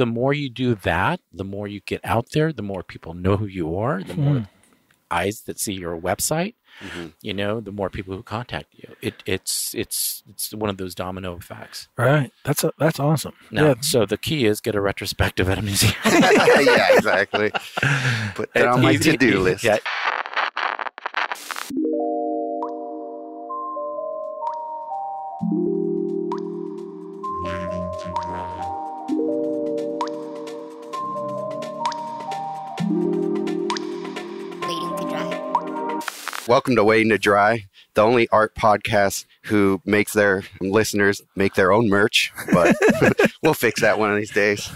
the more you do that, the more you get out there, the more people know who you are, the more mm-hmm. eyes that see your website, mm-hmm. you know, the more people who contact you. It, it's it's it's one of those domino effects. Right. That's a, that's awesome. Now, Yeah. so the key is get a retrospective at a museum. yeah, exactly. Put that on my to-do list. Yeah, Welcome to Waiting to Dry, the only art podcast who makes their listeners make their own merch, but we'll fix that one of these days.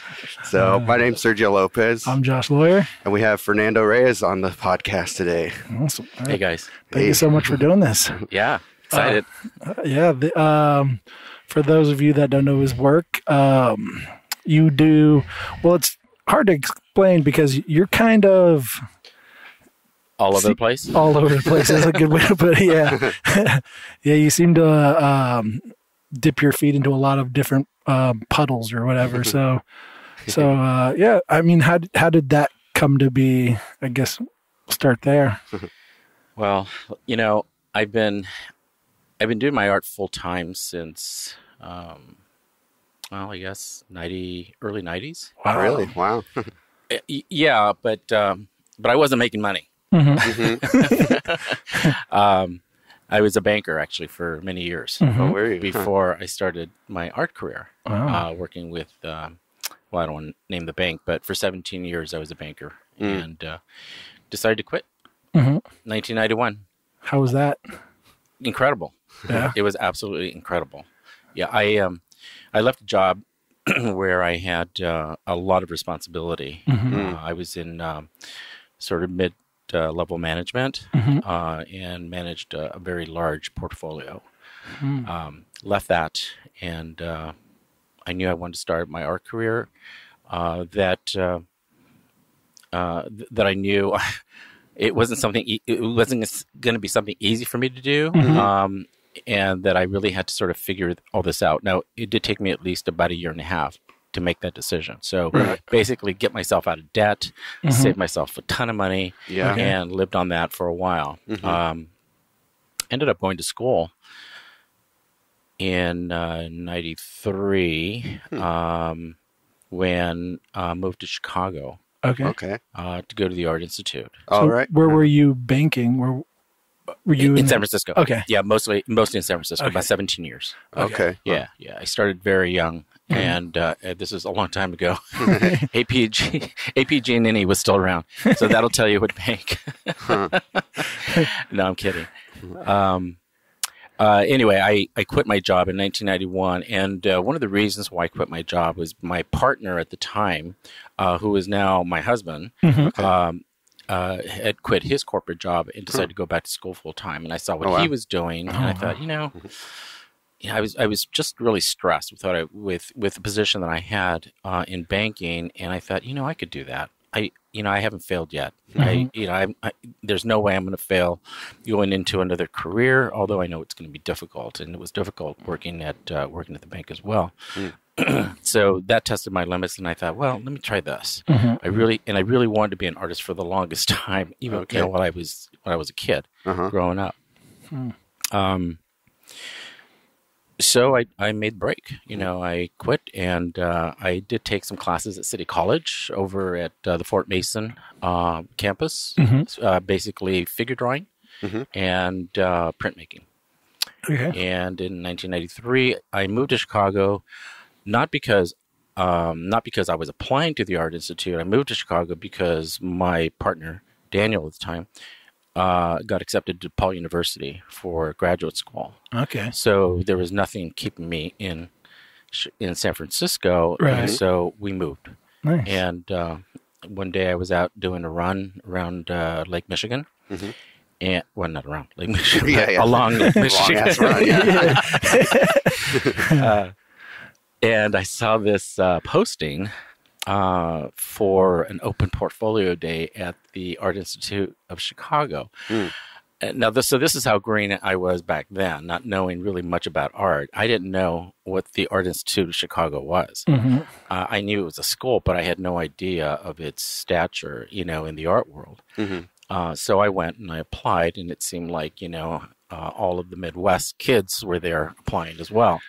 so, my name's Sergio Lopez, I'm Josh Lawyer. and we have Fernando Reyes on the podcast today. Awesome. All hey guys. Thank you so much for doing this. Yeah, excited. Uh, yeah. The, um, for those of you that don't know his work, um, you do well. It's hard to explain because you're kind of All over the place. all over the place. That's a good way to put it. Yeah, yeah. You seem to uh, um, dip your feet into a lot of different um, puddles or whatever. So, so uh, yeah. I mean, how did- how did that come to be? I guess we'll start there. Well, you know, I've been I've been doing my art full time since um well, I guess 90 early 90s. Wow. Really? Wow. Uh, Yeah, but um but I wasn't making money. um I was a banker actually for many years Oh, were you? before I started my art career. Wow. Uh, working with um well, I don't want to name the bank, but for 17 years I was a banker and uh, decided to quit. Mhm. 1991. How was that? Incredible. Yeah. it was absolutely incredible. Yeah, I um, I left a job where I had uh, a lot of responsibility. Uh, I was in um, sort of mid level management uh, and managed a, a very large portfolio. Um, left that, and uh, I knew I wanted to start my art career. Uh, that uh, uh, th- that I knew. It wasn't something. E- it wasn't going to be something easy for me to do, um, and that I really had to sort of figure all this out. Now, it did take me at least about a year and a half to make that decision. So basically, get myself out of debt, save myself a ton of money, Yeah. Okay. and lived on that for a while. Um, ended up going to school in uh, '93 um, when I moved to Chicago Okay. Okay. uh, to go to the Art Institute All So right. Where were you banking? Where were you in, the- San Francisco. Okay. yeah, mostly mostly in San Francisco. Okay. About 17 years. Okay. Yeah, yeah. I started very young, and uh, this is a long time ago. APG APG and NE was still around, so that'll tell you what bank. no, I'm kidding. Um, uh, anyway, I, I quit my job in 1991, and uh, one of the reasons why I quit my job was my partner at the time, uh, who is now my husband, um, uh, had quit his corporate job and decided to go back to school full time. And I saw what Oh, wow. he was doing, and I thought, you know, yeah, I was I was just really stressed with what I, with with the position that I had uh, in banking, and I thought, you know, I could do that. I you know I haven't failed yet. I you know I, I there's no way I'm going to fail going into another career. Although I know it's going to be difficult, and it was difficult working at uh, working at the bank as well. so that tested my limits, and I thought, well, let me try this. I really and I really wanted to be an artist for the longest time, even Okay. you know while I was when I was a kid Uh-huh. growing up. Um, so I, I made break. You know, I quit and uh, I did take some classes at City College over at uh, the Fort Mason uh, campus, uh, basically figure drawing and uh, printmaking. Okay. And in 1993, I moved to Chicago, not because um, not because I was applying to the Art Institute. I moved to Chicago because my partner Daniel at the time uh, got accepted to Paul University for graduate school. Okay. So there was nothing keeping me in in San Francisco, Right. and so we moved. Nice. And uh, one day I was out doing a run around uh, Lake Michigan. And well, not around Lake Michigan, Yeah, but yeah. along Lake Michigan. Long-ass run, yeah. Uh, and I saw this uh, posting uh, for an open portfolio day at the Art Institute of Chicago. Uh, Now, this, so this is how green I was back then, not knowing really much about art. I didn't know what the Art Institute of Chicago was. hmm Uh, I knew it was a school, but I had no idea of its stature, you know, in the art world. hmm Uh, so I went and I applied, and it seemed like, you know, uh, all of the Midwest kids were there applying as well.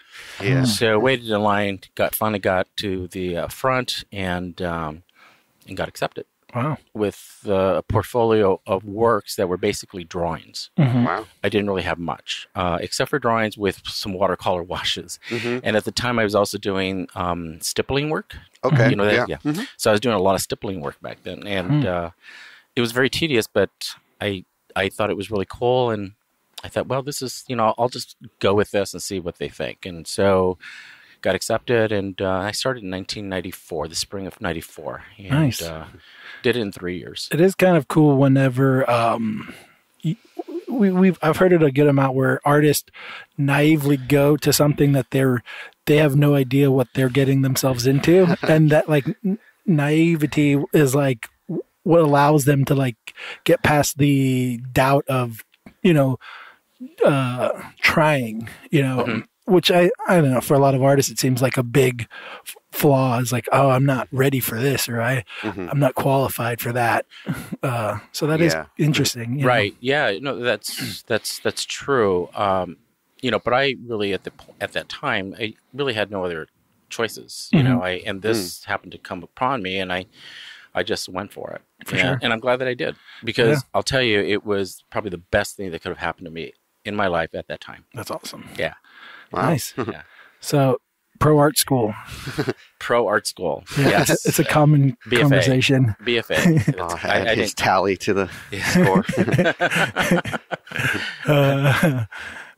Yeah. So waited in line, got finally got to the uh, front, and um, and got accepted Wow. with uh, a portfolio of works that were basically drawings. hmm Wow. I didn't really have much, uh, except for drawings with some watercolor washes. hmm And at the time, I was also doing um, stippling work. Okay. You know that, yeah. yeah. Mhm. So I was doing a lot of stippling work back then, and uh, it was very tedious. But I I thought it was really cool, and I thought, well, this is you know, I'll just go with this and see what they think. And so got accepted, and uh, I started in 1994, the spring of '94. And, Nice. Uh, did it in three years. It is kind of cool whenever um, we, we've I've heard it a good amount where artists naively go to something that they're they have no idea what they're getting themselves into, and that like n- naivety is like what allows them to like get past the doubt of you know uh trying you know Mhm. which i i don't know for a lot of artists it seems like a big flaw is like oh i'm not ready for this or i Mhm. i'm not qualified for that uh so that is Yeah. interesting you know? right yeah no that's that's that's true um you know but i really at the at that time i really had no other choices you know i and this happened to come upon me and i i just went for it For Yeah, sure. and i'm glad that i did because Yeah. i'll tell you it was probably the best thing that could have happened to me in my life at that time that's awesome yeah Wow. nice Yeah. so pro art school pro art school yeah yes it's, it's a common BFA. conversation bfa Oh, It's- add I, I his tally to the Yeah. score. uh,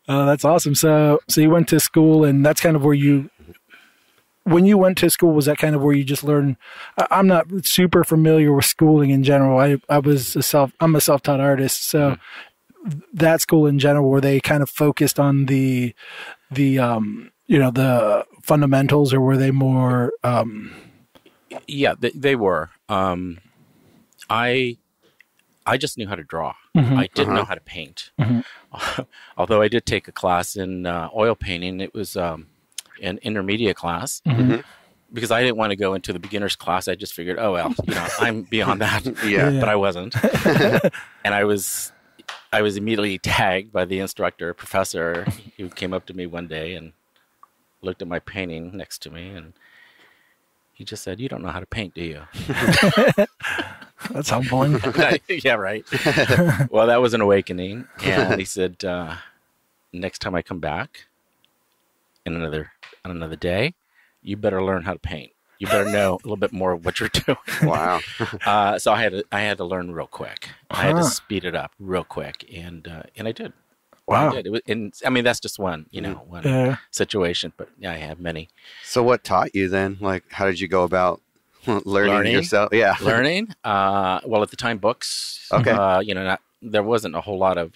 uh, that's awesome. So, so you went to school, and that's kind of where you. When you went to school, was that kind of where you just learned? I- I'm not super familiar with schooling in general. I I was a self. I'm a self-taught artist, so that school in general, were they kind of focused on the the um you know the fundamentals, or were they more um yeah they, they were um i i just knew how to draw Mhm. i didn't know Uh-huh. how to paint Mhm. although i did take a class in uh, oil painting it was um an intermediate class Mhm. because i didn't want to go into the beginners class i just figured oh well you know i'm beyond that Yeah. Yeah. but i wasn't and i was i was immediately tagged by the instructor professor who came up to me one day and looked at my painting next to me and he just said you don't know how to paint do you that's humbling? yeah, right. well, that was an awakening. And he said, uh, next time I come back in another on another day, you better learn how to paint. You better know a little bit more of what you're doing. wow. Uh, so I had to, I had to learn real quick. I had to speed it up real quick, and uh, and I did. Wow. I did. It was, and I mean, that's just one, you know, one Yeah. situation. But yeah, I have many. So what taught you then? Like, how did you go about learning, Learning? yourself? Yeah. learning uh well at the time books Okay. uh you know not there wasn't a whole lot of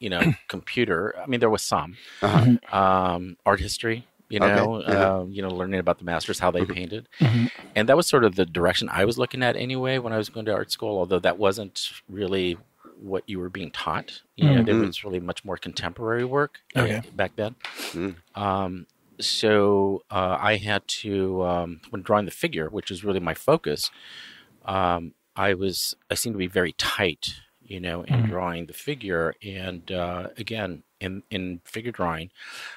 you know computer i mean there was some Uh-huh. um art history you Okay, know yeah. uh, you know learning about the masters how they painted Mhm. and that was sort of the direction i was looking at anyway when i was going to art school although that wasn't really what you were being taught you know there Mhm. was really much more contemporary work uh, Okay. back then Mm. um, so uh, I had to um, when drawing the figure, which is really my focus. Um, I was I seemed to be very tight, you know, in Mhm. drawing the figure. And uh, again, in in figure drawing,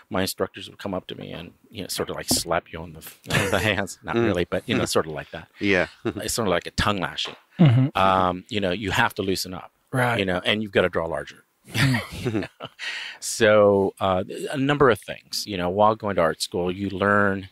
my instructors would come up to me and you know sort of like slap you on the on the hands, not Mm. really, but you know, sort of like that. Yeah. It's sort of like a tongue lashing. Mhm. Um, you know, you have to loosen up Right. you know, and you've got to draw larger. so uh, a number of things, you know, while going to art school, you learn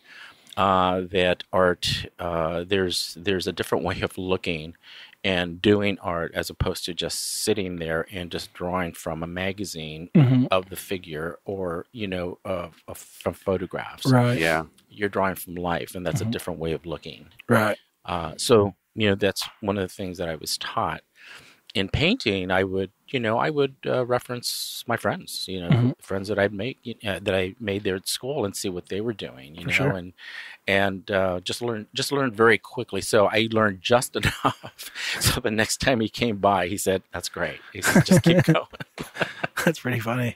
uh, that art uh, there's there's a different way of looking and doing art as opposed to just sitting there and just drawing from a magazine Mhm. of the figure or you know of, of from photographs. Right. Yeah. You're drawing from life, and that's Mhm. a different way of looking. Right. Uh, so you know that's one of the things that I was taught. In painting, I would you know I would uh, reference my friends, you know, Mhm. friends that I'd make uh, that I made there at school and see what they were doing, you For know, sure. and and uh, just learn just learn very quickly. So I learned just enough. so the next time he came by, he said, "That's great." He said, "Just keep going." That's pretty funny.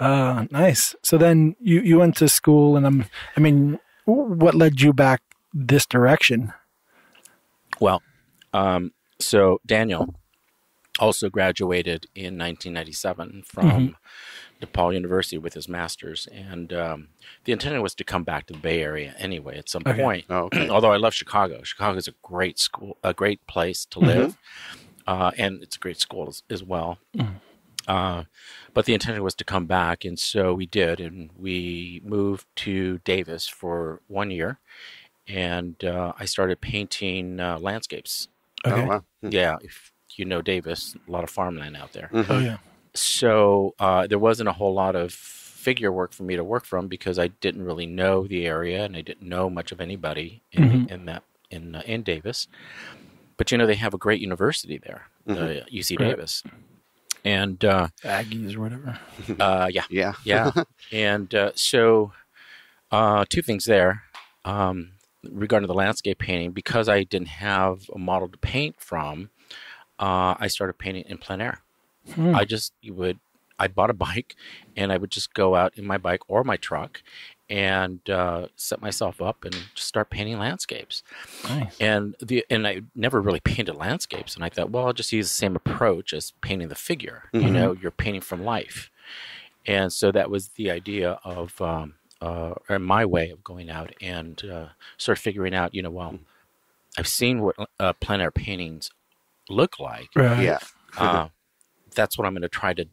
uh, nice. So then you you went to school, and I'm. I mean, what led you back this direction? Well, um, so Daniel also graduated in 1997 from DePaul University with his master's, and um, the intention was to come back to the Bay Area anyway at some Okay. point. Oh, okay. Although I love Chicago, Chicago is a great school, a great place to live, uh, and it's a great school as, as well. Uh, but the intention was to come back, and so we did, and we moved to Davis for one year, and uh, I started painting uh, landscapes. Okay. Oh, wow. Yeah, if you know Davis, a lot of farmland out there. Oh yeah. So uh, there wasn't a whole lot of figure work for me to work from because I didn't really know the area and I didn't know much of anybody in, in that in uh, in Davis. But you know they have a great university there, uh, UC Right. Davis, and uh, Aggies or whatever. uh, yeah, Yeah. yeah. and uh, so, uh, two things there um, regarding the landscape painting. Because I didn't have a model to paint from, uh, I started painting in plein air. Hmm. I just you would I bought a bike, and I would just go out in my bike or my truck, and uh, set myself up and just start painting landscapes Nice. and the and I never really painted landscapes, and I thought, well, I'll just use the same approach as painting the figure. You know, you're painting from life, and so that was the idea of um, uh, or my way of going out and uh, sort of figuring out, you know, well, I've seen what uh, plein air paintings look like. Right. Yeah. Uh, that's what I'm going to try to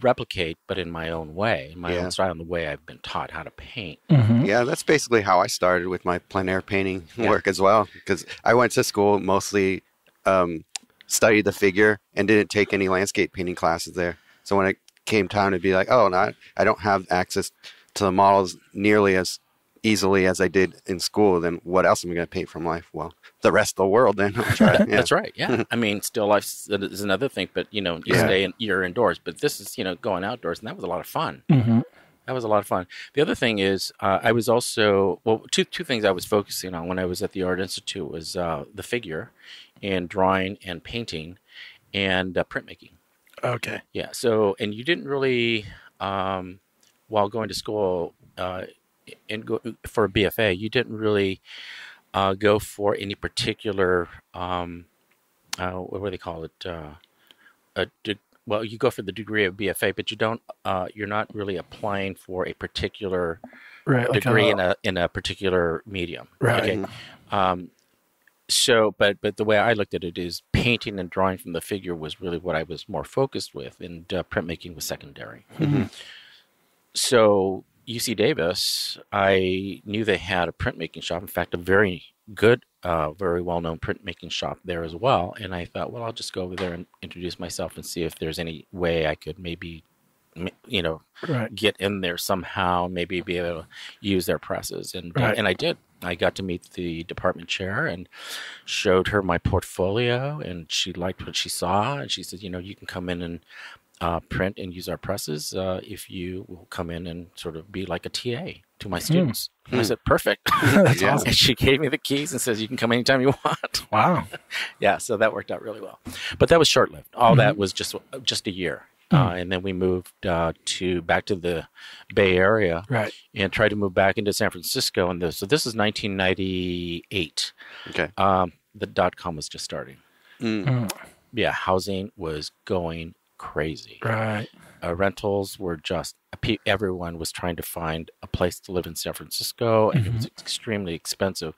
replicate, but in my own way, in my Yeah. own style, in the way I've been taught how to paint. Mhm. Yeah, that's basically how I started with my plein air painting Yeah. work as well. Because I went to school mostly um, studied the figure and didn't take any landscape painting classes there. So when it came time to be like, oh, no, I don't have access to the models nearly as easily as I did in school, then what else am I going to paint from life? Well, the rest of the world then. I'll try. Yeah. That's right. Yeah. I mean, still life is another thing, but you know, you Yeah. stay in, you're indoors, but this is, you know, going outdoors. And that was a lot of fun. Mhm. That was a lot of fun. The other thing is, uh, I was also, well, two, two things I was focusing on when I was at the Art Institute was uh, the figure and drawing and painting and uh, printmaking. Okay. Yeah. So, and you didn't really, um, while going to school uh, and for a BFA, you didn't really uh, go for any particular, um, uh, what do they call it? Uh, a de- well, you go for the degree of BFA, but you don't. Uh, you're not really applying for a particular Right. Like degree a- in a in a particular medium. Right. Okay. Um, so, but but the way I looked at it is painting and drawing from the figure was really what I was more focused with, and uh, printmaking was secondary. So UC Davis, I knew they had a printmaking shop. In fact, a very good, uh, very well-known printmaking shop there as well. And I thought, well, I'll just go over there and introduce myself and see if there's any way I could maybe, you know, Right. get in there somehow, maybe be able to use their presses. And uh, Right. and I did. I got to meet the department chair and showed her my portfolio, and she liked what she saw. And she said, you know, you can come in and uh, print and use our presses uh, if you will come in and sort of be like a TA to my students. And I said, perfect. That's Yeah. awesome. and she gave me the keys and says, you can come anytime you want. Wow. yeah, so that worked out really well. But that was short lived. All that was just just a year. Uh, and then we moved uh, to back to the Bay Area Right. and tried to move back into San Francisco. And this, so this is 1998. Okay. Um, the dot com was just starting. Mm. Mm. Yeah, housing was going crazy. Right. Uh, rentals were just everyone was trying to find a place to live in San Francisco, and it was extremely expensive.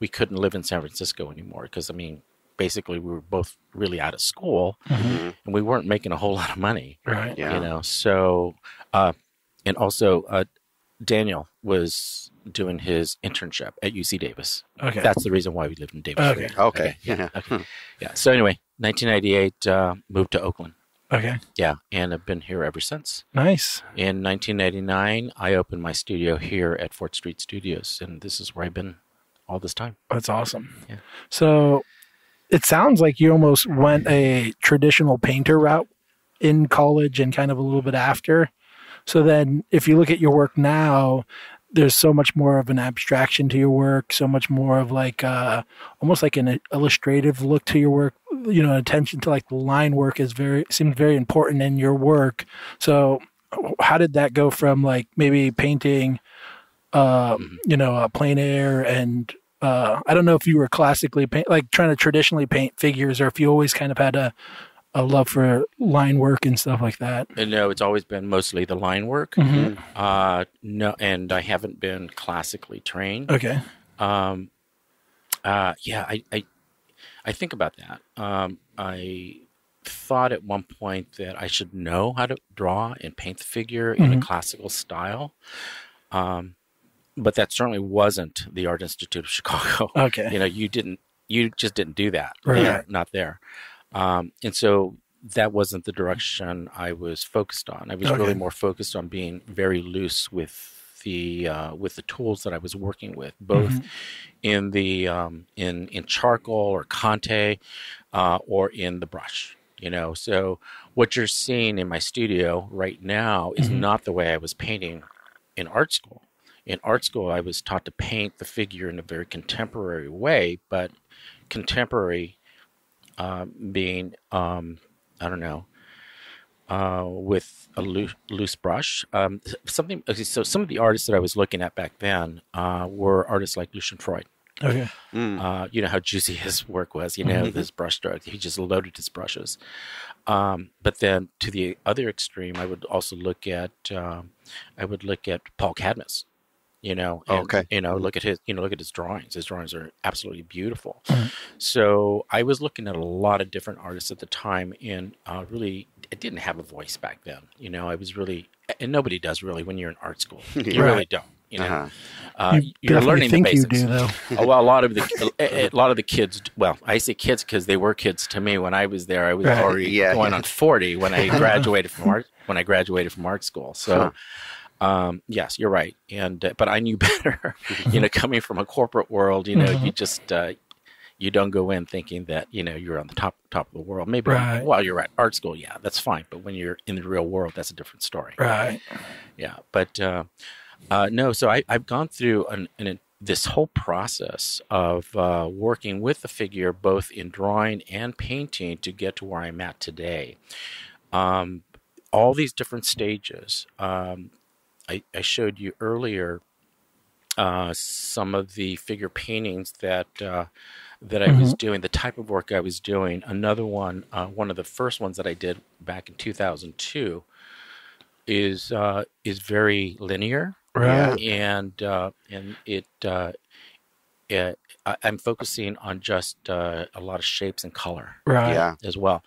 We couldn't live in San Francisco anymore because I mean, basically, we were both really out of school, Mhm. and we weren't making a whole lot of money. Right. Yeah. You know, so uh, and also uh, Daniel was doing his internship at UC Davis. Okay. That's the reason why we lived in Davis. Okay. area. Okay. Yeah. Yeah. Okay. Yeah. So anyway, 1998, uh, moved to Oakland. Okay. Yeah, and I've been here ever since. Nice. In 1989, I opened my studio here at Fort Street Studios, and this is where I've been all this time. That's awesome. Yeah. So it sounds like you almost went a traditional painter route in college and kind of a little bit after. So then if you look at your work now, there's so much more of an abstraction to your work, so much more of like uh, almost like an illustrative look to your work. you know attention to like the line work is very seems very important in your work. So how did that go from like maybe painting, um, you know, a plein air and uh, I don't know if you were classically paint, like trying to traditionally paint figures, or if you always kind of had a a love for line work and stuff like that. And no, it's always been mostly the line work. Mhm. Uh, no, and I haven't been classically trained. Okay. Um, uh, yeah, I, I, I think about that. Um, I thought at one point that I should know how to draw and paint the figure in a Mhm. classical style. Um, but that certainly wasn't the Art Institute of Chicago. Okay. You know, you didn't, you just didn't do that. Right. There, not there. Um, and so that wasn't the direction I was focused on. I was Okay. really more focused on being very loose with the uh, with the tools that I was working with, both Mhm. in the um, in in charcoal or Conte uh, or in the brush. You know, so what you're seeing in my studio right now is Mhm. not the way I was painting in art school. In art school, I was taught to paint the figure in a very contemporary way, but contemporary um, being um, I don't know uh, with a loose, loose brush. Um, something. So some of the artists that I was looking at back then uh, were artists like Lucian Freud. Okay. Mm. Uh, you know how juicy his work was. You know Mhm. his brush stroke. He just loaded his brushes. Um, but then to the other extreme, I would also look at um, I would look at Paul Cadmus. You know, and, Okay. You know, look at his you know look at his drawings. His drawings are absolutely beautiful. Mhm. So I was looking at a lot of different artists at the time, and uh, really, I didn't have a voice back then. You know, I was really, and nobody does really when you're in art school. You Right. really don't. You know, Uh-huh. uh, you you're learning think the you basics. do though. Oh, well, a lot of the a, a lot of the kids. Well, I say kids because they were kids to me when I was there. I was Right. already Yeah. going on forty when I graduated from art when I graduated from art school. So, um, yes, you're right. And uh, but I knew better. you know, coming from a corporate world, you know, you just uh, you don't go in thinking that you know you're on the top top of the world. Maybe Right. while you're at art school, yeah, that's fine. But when you're in the real world, that's a different story. Right. Yeah, but uh, uh, no. So I, I've gone through an, an, this whole process of uh, working with the figure, both in drawing and painting, to get to where I'm at today. Um, all these different stages. Um, I, I showed you earlier uh, some of the figure paintings that uh, that I was doing, the type of work I was doing. Another one, uh, one of the first ones that I did back in 2002, is uh, is very linear, Right. and uh, and it, uh, it I, I'm focusing on just uh, a lot of shapes and color Right. Yeah. as well.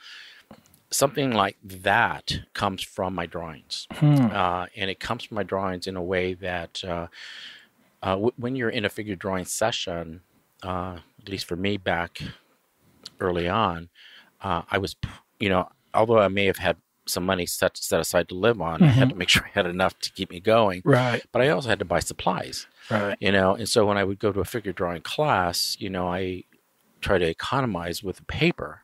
Something like that comes from my drawings Hmm. uh, and it comes from my drawings in a way that uh, uh, w- when you're in a figure drawing session, uh, at least for me back early on, uh, I was, you know, although I may have had some money set set aside to live on, I had to make sure I had enough to keep me going. Right. But I also had to buy supplies, Right. you know, and so when I would go to a figure drawing class, you know, I try to economize with the paper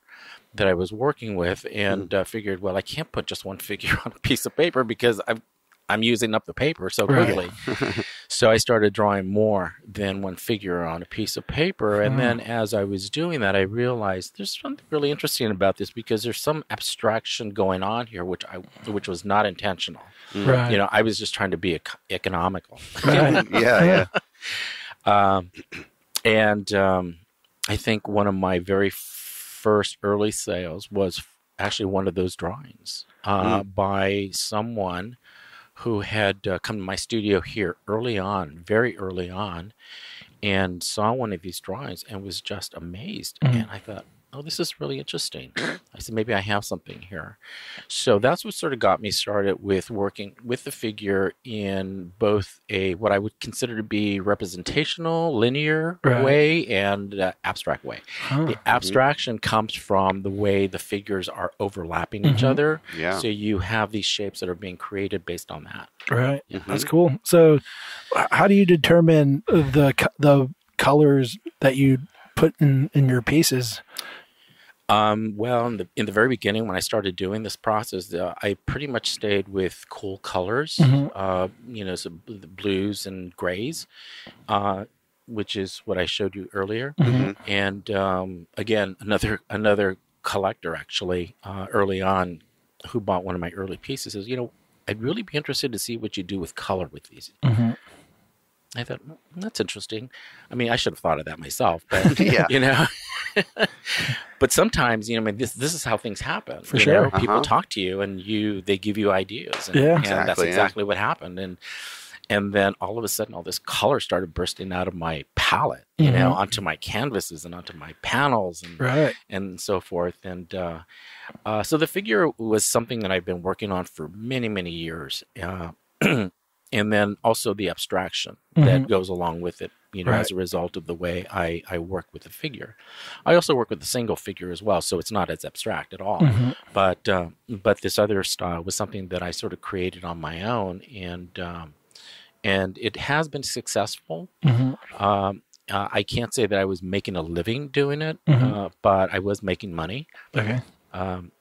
that I was working with, and uh, figured, well, I can't put just one figure on a piece of paper because I'm I'm using up the paper so Right. quickly. so I started drawing more than one figure on a piece of paper, and then as I was doing that, I realized there's something really interesting about this because there's some abstraction going on here, which I which was not intentional. Right. You know, I was just trying to be ec- economical. Right. yeah, yeah. Um, and um, I think one of my very first early sales was actually one of those drawings uh, by someone who had uh, come to my studio here early on, very early on, and saw one of these drawings and was just amazed. Mhm. And I thought, oh, this is really interesting. I said, maybe I have something here. So that's what sort of got me started with working with the figure in both a what I would consider to be representational, linear Right. way and uh, abstract way. Huh. The abstraction comes from the way the figures are overlapping each Mhm. other. Yeah. So you have these shapes that are being created based on that. Right. Mm-hmm. That's cool. So, how do you determine the the colors that you put in in your pieces? Um, well, in the in the very beginning, when I started doing this process, uh, I pretty much stayed with cool colors. Mhm. Uh, you know, so the blues and grays, uh, which is what I showed you earlier. Mm-hmm. And um, again, another another collector actually uh, early on who bought one of my early pieces says, you know, I'd really be interested to see what you do with color with these. Mhm. I thought "Mm, that's interesting. I mean, I should have thought of that myself, but Yeah. you know. but sometimes, you know, I mean, this this is how things happen. For you sure. know? people Uh-huh. talk to you, and you they give you ideas. And, Yeah. and that's Exactly, yeah. what happened. And and then all of a sudden, all this color started bursting out of my palette, you know, Mhm. onto my canvases and onto my panels, and Right. and so forth. And uh, uh, so the figure was something that I've been working on for many, many years. Uh, and then also the abstraction that goes along with it, you know, Right. as a result of the way I, I work with the figure. I also work with the single figure as well, so it's not as abstract at all. Mhm. But uh, but this other style was something that I sort of created on my own, and um, and it has been successful. Mhm. Um, uh, I can't say that I was making a living doing it, Mhm. uh, but I was making money. Okay. Um,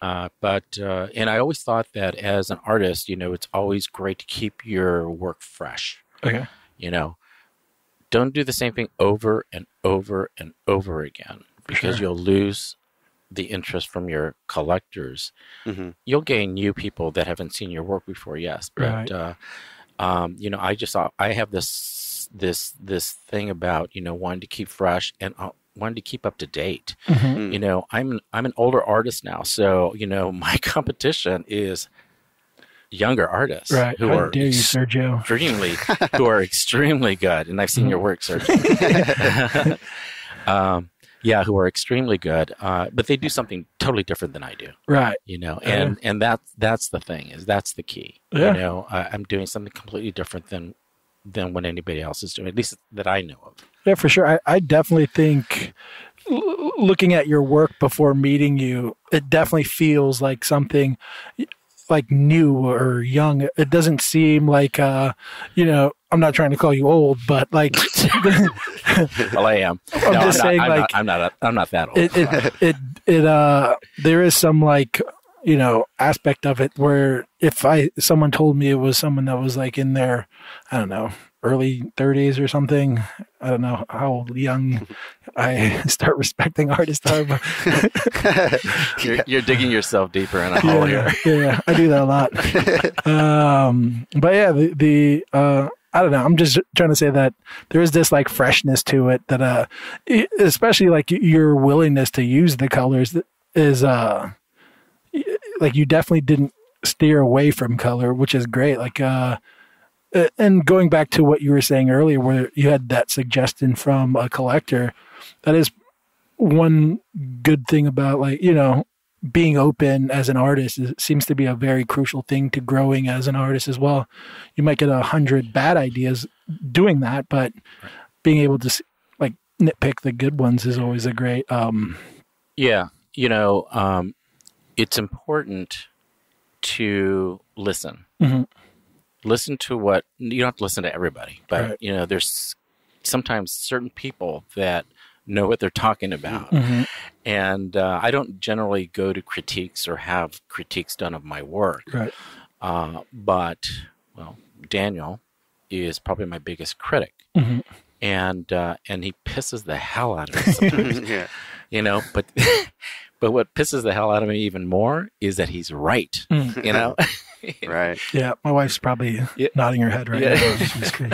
uh, but uh, and I always thought that as an artist, you know, it's always great to keep your work fresh. Okay. You know, don't do the same thing over and over and over again because Sure. you'll lose the interest from your collectors. hmm You'll gain new people that haven't seen your work before, yes, but Right. uh, um, you know, I just saw I have this this this thing about you know wanting to keep fresh and wanting to keep up to date Mhm. you know i'm i'm an older artist now so you know my competition is younger artists Right. who How are dare you, Sergio? extremely who are extremely good and i've seen your work Sergio. um yeah who are extremely good uh but they do something totally different than i do Right. you know Yeah. and and that's that's the thing is that's the key Yeah. you know I, i'm doing something completely different than than what anybody else is doing at least that i know of Yeah, for sure. I, I definitely think l- looking at your work before meeting you, it definitely feels like something like new or young. It doesn't seem like, uh, you know, I'm not trying to call you old, but like well i am I'm just not- saying, I'm like- not, i'm not i'm not that old it, it, it, it, uh, there is some like, you know, aspect of it where if I, someone told me it was someone that was like in their, I don't know, early 30s or something. I don't know how young I start respecting artists are, but You're, you're digging yourself deeper in a hole yeah, here. yeah, I do that a lot. um, but yeah, the, the uh, I don't know. I'm just trying to say that there is this like freshness to it that, uh, especially like your willingness to use the colors that is, uh, like you definitely didn't steer away from color, which is great. Like, uh, and going back to what you were saying earlier, where you had that suggestion from a collector, that is one good thing about like you know being open as an artist is, seems to be a very crucial thing to growing as an artist as well. You might get a hundred bad ideas doing that, but being able to like nitpick the good ones is always a great. um Yeah, you know, um, it's important to listen. Mhm. Listen to what you don't have to listen to everybody, but Right. you know, there's sometimes certain people that know what they're talking about, mhm. and uh, I don't generally go to critiques or have critiques done of my work. Right. Uh, but well, Daniel is probably my biggest critic, Mhm. and uh, and he pisses the hell out of me sometimes yeah. you know but but what pisses the hell out of me even more is that he's right Mm. you know Right. Yeah, my wife's probably Yeah. nodding her head right Yeah. now. as we speak.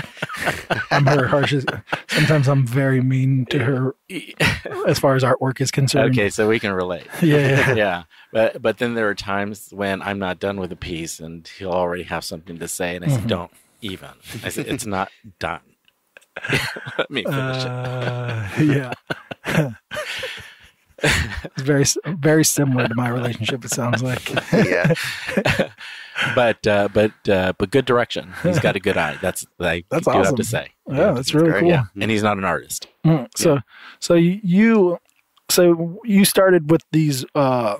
I'm her harshest. Sometimes I'm very mean to her as far as artwork is concerned. okay so we can relate Yeah, yeah. yeah but but then there are times when i'm not done with a piece and he'll already have something to say and i Mhm. said don't even i said it's not done let me finish it Uh, yeah. it's very very similar to my relationship. It sounds like. Yeah. but uh, but uh, but good direction he's got a good eye that's I That's do have to say Yeah, that's really great. cool. yeah and he's not an artist Mm, So, so you, so you started with these uh,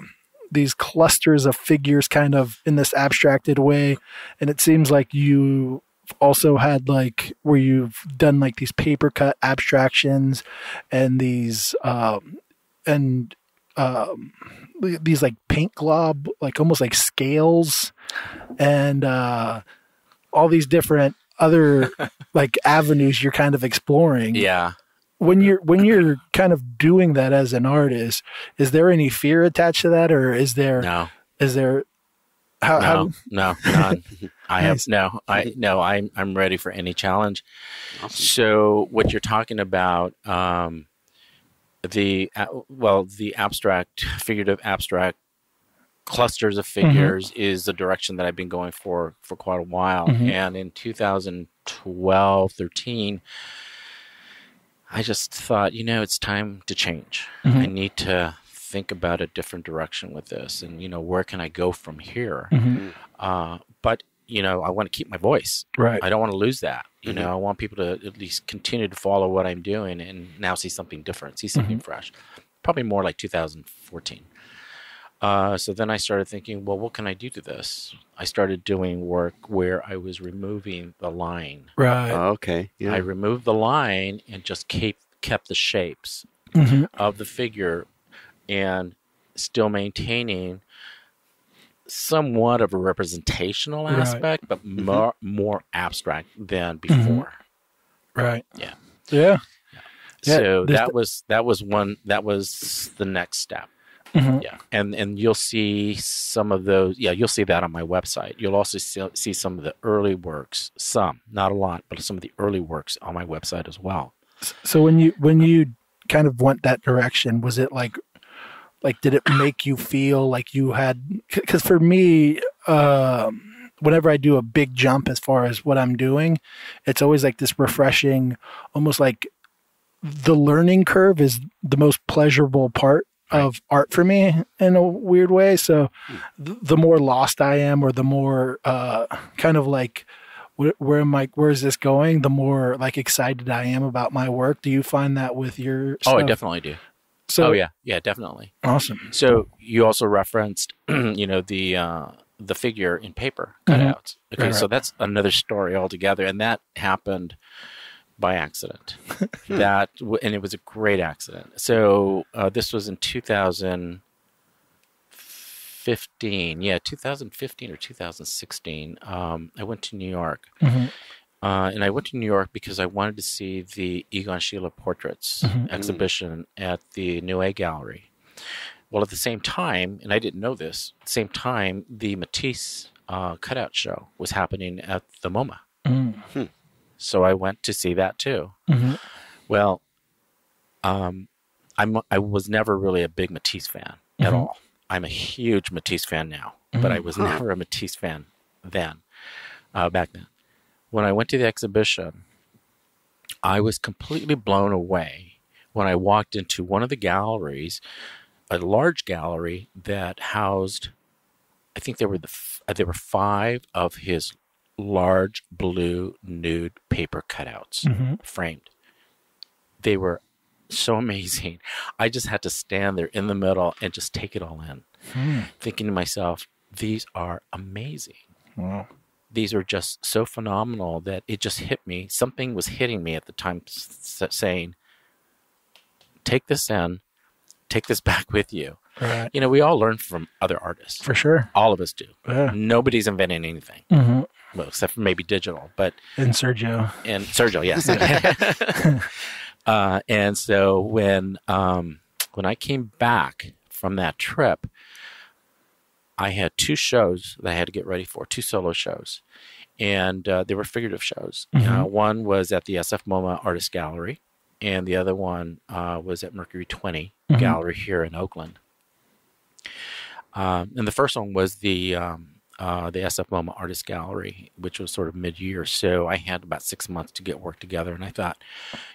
these clusters of figures, kind of in this abstracted way, and it seems like you also had like where you've done like these paper cut abstractions and these um, and um, these like paint glob, like almost like scales, and uh, all these different other like avenues you're kind of exploring. Yeah. When you're when you're kind of doing that as an artist, is there any fear attached to that, or is there No, is there how, no, how no, none. I have no, I no, I'm I'm ready for any challenge. So what you're talking about, um, the well, the abstract, figurative abstract clusters of figures is the direction that I've been going for for quite a while. Mhm. And in 2012, 13, I just thought, you know, it's time to change. Mhm. I need to think about a different direction with this, and you know, where can I go from here? Mhm. Uh, but you know, I want to keep my voice. right? I don't want to lose that. You Mhm. know, I want people to at least continue to follow what I'm doing and now see something different, see something fresh. Probably more like 2014. Uh, so then I started thinking, well, what can I do to this? I started doing work where I was removing the line. Right. Oh, okay. Yeah. I removed the line and just kept kept the shapes Mhm. of the figure and still maintaining somewhat of a representational Right. aspect, but more more abstract than before. Right. Yeah. Yeah. Yeah, so that was that was one that was the next step. Mhm. Yeah, and and you'll see some of those. Yeah, you'll see that on my website. You'll also see, see some of the early works, some not a lot, but some of the early works on my website as well. So when you when you kind of went that direction, was it like like did it make you feel like you had because for me um whenever I do a big jump as far as what I'm doing, it's always like this refreshing, almost like the learning curve is the most pleasurable part of art for me in a weird way. So th- the more lost I am, or the more uh, kind of like where, where am I? Where is this going? The more like excited I am about my work. Do you find that with your? Oh, I definitely do. So oh yeah, yeah, definitely. awesome. So you also referenced, you know, the uh, the figure in paper Mhm. cutouts. Okay, Right, so right. that's another story altogether, and that happened by accident. that and it was a great accident. So uh, this was in 2015. Yeah, 2015 or 2016. Um, I went to New York. Mhm. Uh, and I went to New York because I wanted to see the Egon Schiele portraits Mhm. exhibition at the Neue Gallery. Well, at the same time, and I didn't know this, at the same time, the Matisse uh, cutout show was happening at the MoMA. Mm. So I went to see that too. Mhm. Well, um, I'm I was never really a big Matisse fan at Mhm. all. I'm a huge Matisse fan now, but I was Huh. never a Matisse fan then, uh, back then. When I went to the exhibition, I was completely blown away when I walked into one of the galleries, a large gallery that housed, I think there were the uh, there were five of his large blue nude paper cutouts Mhm. framed. They were so amazing. I just had to stand there in the middle and just take it all in, Mm. thinking to myself, these are amazing. Wow. These are just so phenomenal that it just hit me. Something was hitting me at the time saying, take this in, take this back with you. Right. You know, we all learn from other artists. For sure. All of us do. Yeah. Nobody's inventing anything, hmm well, except for maybe digital. But And Sergio. and Sergio, yes. uh, and so when um, when I came back from that trip, I had two shows that I had to get ready for, two solo shows, and uh, they were figurative shows. Uh, Mhm. one was at the SF MoMA Artist Gallery, and the other one uh, was at Mercury 20 Mhm. Gallery here in Oakland. Um, and the first one was the um, uh, the SF MoMA Artist Gallery, which was sort of mid year. So I had about six months to get work together. And I thought,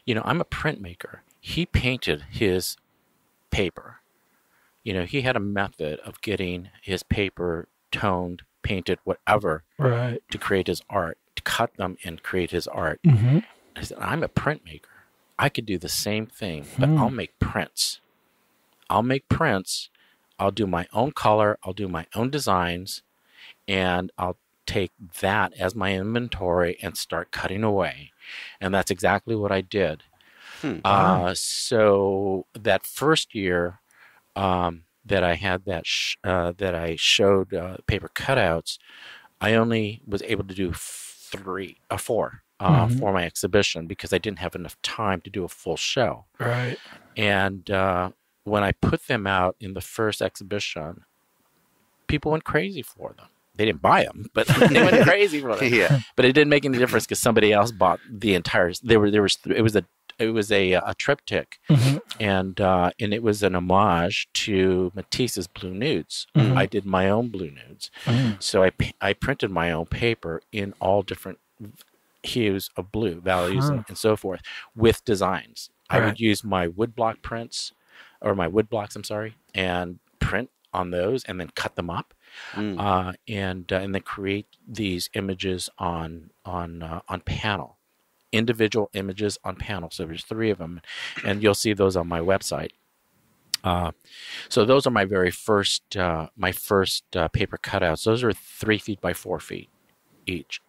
you know, I'm a printmaker. He painted his paper. You know, he had a method of getting his paper toned, painted, whatever, Right. to create his art, to cut them and create his art. hmm I said, I'm a printmaker. I could do the same thing, but Hmm. I'll make prints. I'll make prints. I'll do my own color. I'll do my own designs, and I'll take that as my inventory and start cutting away. And that's exactly what I did. Hmm. Uh, so that first year um, that I had that sh- uh, that I showed uh, paper cutouts, I only was able to do three, uh, four, uh, Mhm. for my exhibition because I didn't have enough time to do a full show. Right. And uh, when I put them out in the first exhibition, people went crazy for them. They didn't buy them, but they went crazy for them. yeah. But it didn't make any difference because somebody else bought the entire. There were there was it was a it was a a triptych, Mhm. and uh, and it was an homage to Matisse's Blue Nudes. Mhm. I did my own Blue Nudes, Mhm. so I I printed my own paper in all different hues of blue, values, Huh. and, and so forth with designs. I Right. would use my woodblock prints, or my wood blocks. I'm sorry, and print on those, and then cut them up, Mm. uh, and uh, and then create these images on on uh, on panel, individual images on panels. So there's three of them, and you'll see those on my website. Uh, so those are my very first uh, my first uh, paper cutouts. Those are three feet by four feet each,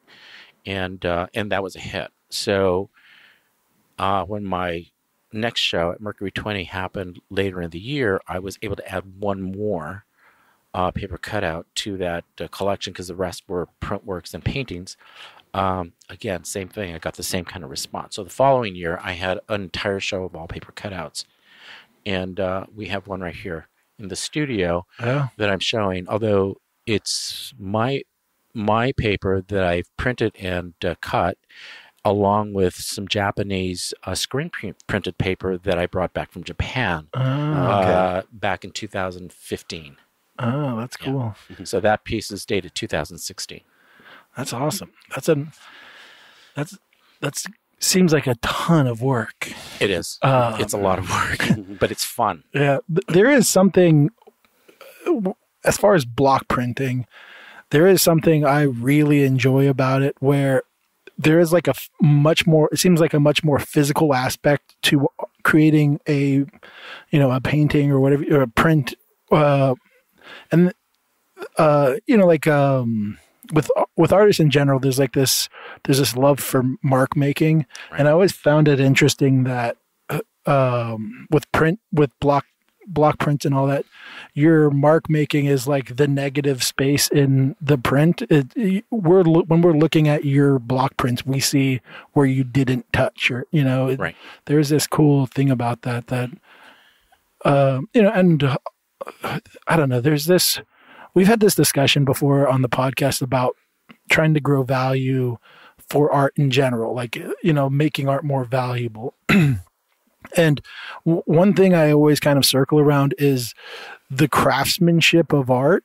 and uh, and that was a hit. So uh, when my next show at Mercury 20 happened later in the year, I was able to add one more uh, paper cutout to that collection because the rest were print works and paintings. Um, again, same thing. I got the same kind of response. So the following year, I had an entire show of wallpaper cutouts, and uh, we have one right here in the studio Yeah. that I'm showing. Although it's my my paper that I've printed and uh, cut, along with some Japanese uh, screen print- printed paper that I brought back from Japan Oh, Okay. uh, back in 2015. oh, that's Yeah. cool. So that piece is dated 2016. That's awesome. That's a that's that's seems like a ton of work. It is. Uh, it's a lot of work, but it's fun. Yeah, there is something as far as block printing. There is something I really enjoy about it, where there is like a much more. It seems like a much more physical aspect to creating a, you know, a painting or whatever, or a print, uh, and uh, you know, like um, with with artists in general, there's like this there's this love for mark making, and I always found it interesting that uh, um, with print with block block prints and all that, your mark making is like the negative space in the print. It, we're when we're looking at your block prints, we see where you didn't touch or you know. it- Right. There's this cool thing about that that, um, you know, and uh, I don't know. There's this. We've had this discussion before on the podcast about trying to grow value for art in general, like you know, making art more valuable. and w- one thing I always kind of circle around is the craftsmanship of art.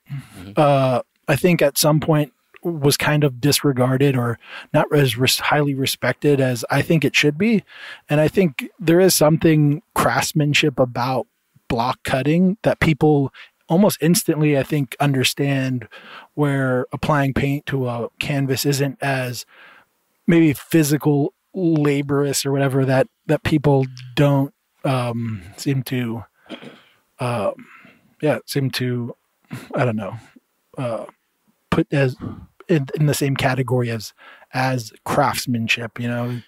Uh, I think at some point was kind of disregarded or not as res- highly respected as I think it should be. And I think there is something craftsmanship about block cutting that people almost instantly, I think, understand where applying paint to a canvas isn't as maybe physical laborious or whatever that that people don't um seem to um yeah seem to i don't know uh put as in, in the same category as as craftsmanship you know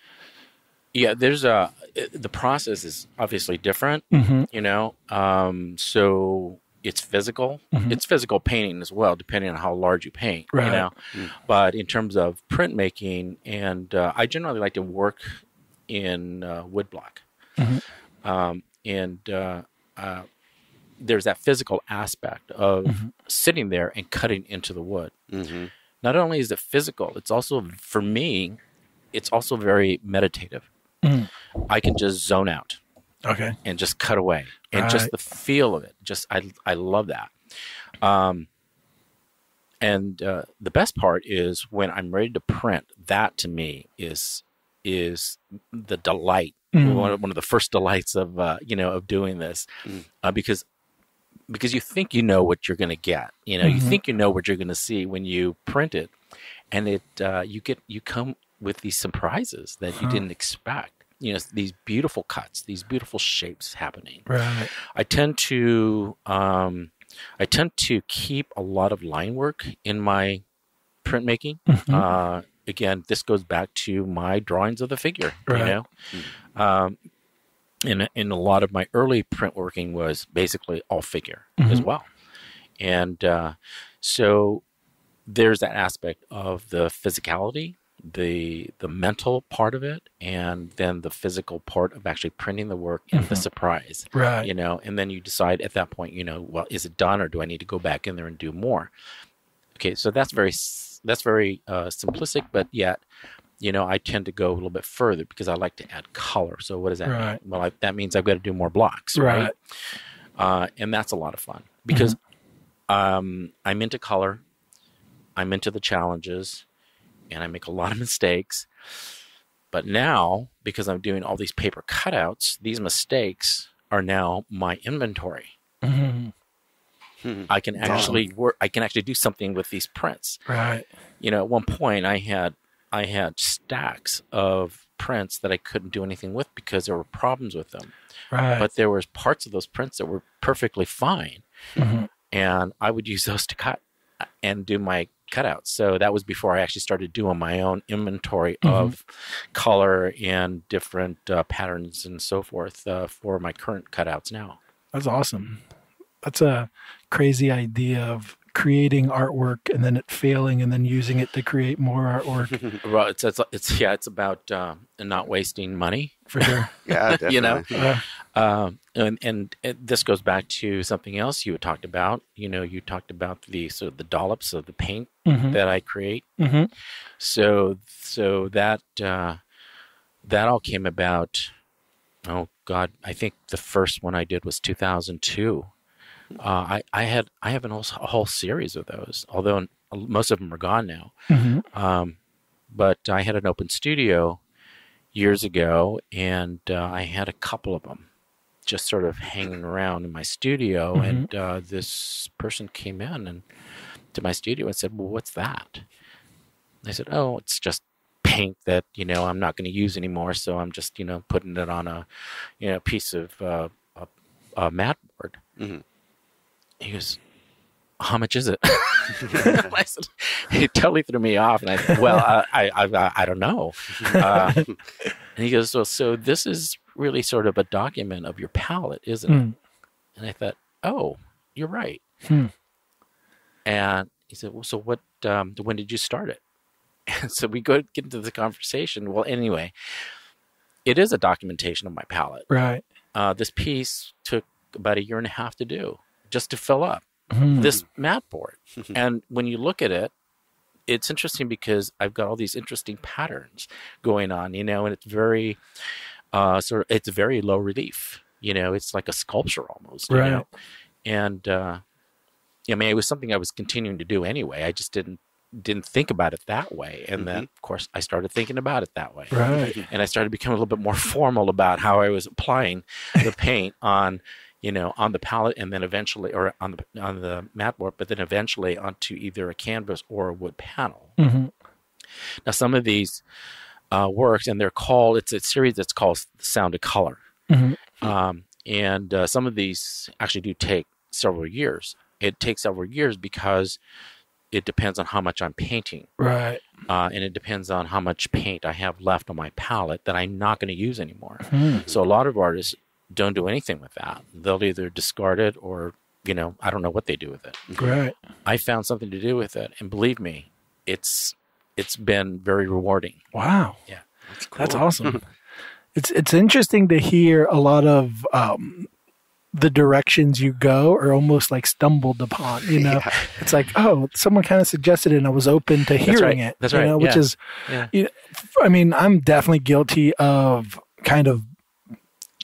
Yeah, there's a the process is obviously different, mm-hmm. you know. Um, so it's physical. Mhm. It's physical painting as well, depending on how large you paint, Right. you know. Mm. But in terms of printmaking, and uh, I generally like to work in uh, woodblock, Mhm. um, and uh, uh, there's that physical aspect of Mhm. sitting there and cutting into the wood. hmm Not only is it physical, it's also for me, it's also very meditative. Mhm. I can just zone out okay. and just cut away. And just Right. the feel of it. Just i i love that. Um and uh, the best part is when i'm ready to print that to me is is the delight. Mm. one, of, one of the first delights of uh, you know of doing this Mm. uh, because because you think you know what you're going to get. You know you Mhm. think you know what you're going to see when you print it. And it uh, you get you come with these surprises that you didn't expect you know these beautiful cuts these beautiful shapes happening right i tend to um, i tend to keep a lot of line work in my printmaking Mhm. uh, again this goes back to my drawings of the figure Right. you know um, and, and a lot of my early print working was basically all figure as Mhm. well and uh, so there's that aspect of the physicality the the mental part of it and then the physical part of actually printing the work and the Mhm. surprise Right. you know and then you decide at that point you know well is it done or do i need to go back in there and do more okay so that's very that's very uh, simplistic but yet you know i tend to go a little bit further because i like to add color so what does that Right. mean well I, that means i've got to do more blocks Right. right, Uh, and that's a lot of fun because um, i'm into color i'm into the challenges and i make a lot of mistakes but now because i'm doing all these paper cutouts these mistakes are now my inventory Mhm. I can actually work. I can actually do something with these prints. Right. You know, at one point I had I had stacks of prints that I couldn't do anything with because there were problems with them. Right. But there was parts of those prints that were perfectly fine, Mhm. and I would use those to cut and do my cutouts. So that was before I actually started doing my own inventory Mhm. of color and different uh, patterns and so forth uh, for my current cutouts now. That's awesome. That's a crazy idea of creating artwork and then it failing and then using it to create more artwork Well, it's it's, it's yeah, it's about um, not wasting money. for sure. Yeah, definitely. You know? Uh, Um, and, and this goes back to something else you had talked about. You know, you talked about the sort of the dollops of the paint mhm. that I create. Mhm. So so that uh, that all came about. Oh God, I think the first one I did was 2002. Uh, I I had I have an whole, a whole series of those, although most of them are gone now. Mhm. Um, but I had an open studio years ago, and uh, I had a couple of them just sort of hanging around in my studio. Mhm. And uh, this person came in and to my studio and said, "Well, what's that?" I said, "Oh, it's just paint that you know I'm not going to use anymore, so I'm just you know putting it on a you know piece of uh, a, a mat board." Mhm. He goes, "How much is it?" I said, he totally threw me off, and I said, "Well, uh, I, I, I, I don't know." Uh, and he goes, "Well, so this is really sort of a document of your palette, isn't it?" Mm. And I thought, "Oh, you're right." Hmm. And he said, "Well, so what? Um, when did you start it?" And so we go get into the conversation. Well, anyway, it is a documentation of my palette. Right. Uh, this piece took about a year and a half to do, just to fill up Mhm. this mat board. and when you look at it, it's interesting because I've got all these interesting patterns going on, you know, and it's very uh sort of it's very low relief. You know, it's like a sculpture almost. you Right. know? And uh I mean it was something I was continuing to do anyway. I just didn't didn't think about it that way. And then of course I started thinking about it that way. Right. And I started becoming a little bit more formal about how I was applying the paint on you know, on the palette, and then eventually, or on the on the mat board, but then eventually onto either a canvas or a wood panel. Mhm. Now, some of these uh, works, and they're called. It's a series that's called Sound of Color, Mhm. um, and uh, some of these actually do take several years. It takes several years because it depends on how much I'm painting, Right. uh, and it depends on how much paint I have left on my palette that I'm not going to use anymore. Mhm. So a lot of artists don't do anything with that. They'll either discard it or, you know, I don't know what they do with it. Right. I found something to do with it, and believe me, it's it's been very rewarding. Wow. Yeah. That's, That's awesome. it's it's interesting to hear a lot of um, the directions you go are almost like stumbled upon. You know, Yeah. it's like oh, someone kind of suggested it, and I was open to hearing right. it. That's you right. Know, which is, Yeah. you know, f- I mean, I'm definitely guilty of kind of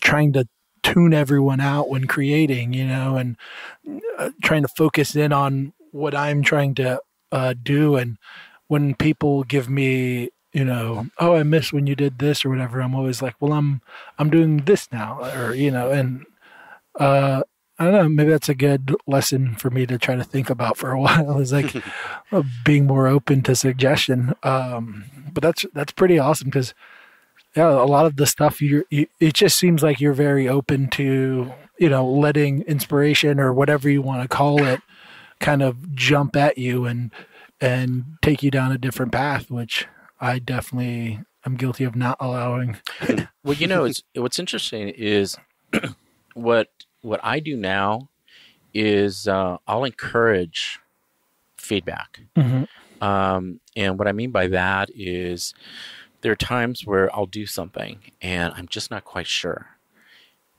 trying to tune everyone out when creating. You know, and uh, trying to focus in on what I'm trying to uh, do. And when people give me, you know, oh, I missed when you did this or whatever, I'm always like, well, I'm I'm doing this now, or you know, and uh, I don't know, maybe that's a good lesson for me to try to think about for a while. Is like uh, being more open to suggestion. Um, but that's that's pretty awesome because yeah, a lot of the stuff you it just seems like you're very open to you know letting inspiration or whatever you want to call it kind of jump at you and and take you down a different path, which I definitely am guilty of not allowing. Well, you know, it's, what's interesting is what what I do now is uh, I'll encourage feedback. Mhm. Um, and what I mean by that is there are times where I'll do something and I'm just not quite sure.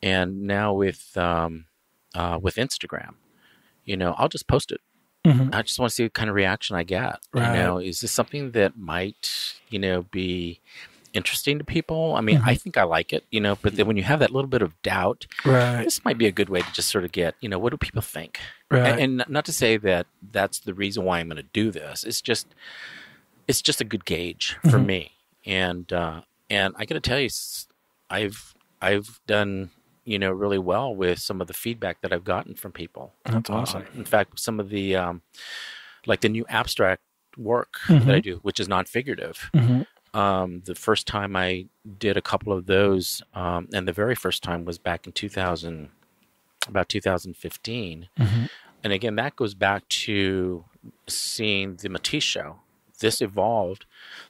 And now with um, uh, with Instagram, you know, I'll just post it. Mhm. I just want to see what kind of reaction I get. Right. You know, is this something that might, you know, be interesting to people? I mean, Mm-hmm. I think I like it, you know, but then when you have that little bit of doubt, Right. this might be a good way to just sort of get, you know, what do people think? Right. And, and not to say that that's the reason why I'm going to do this. It's just, it's just a good gauge for Mhm. me. And uh, and I got to tell you, I've, I've done you know really well with some of the feedback that I've gotten from people. That's Uh, awesome. in fact, some of the um, like the new abstract work Mhm. that I do, which is non-figurative. Mhm. Um, the first time I did a couple of those, um, and the very first time was back in 2000, about 2015. Mhm. And again, that goes back to seeing the Matisse show. This evolved,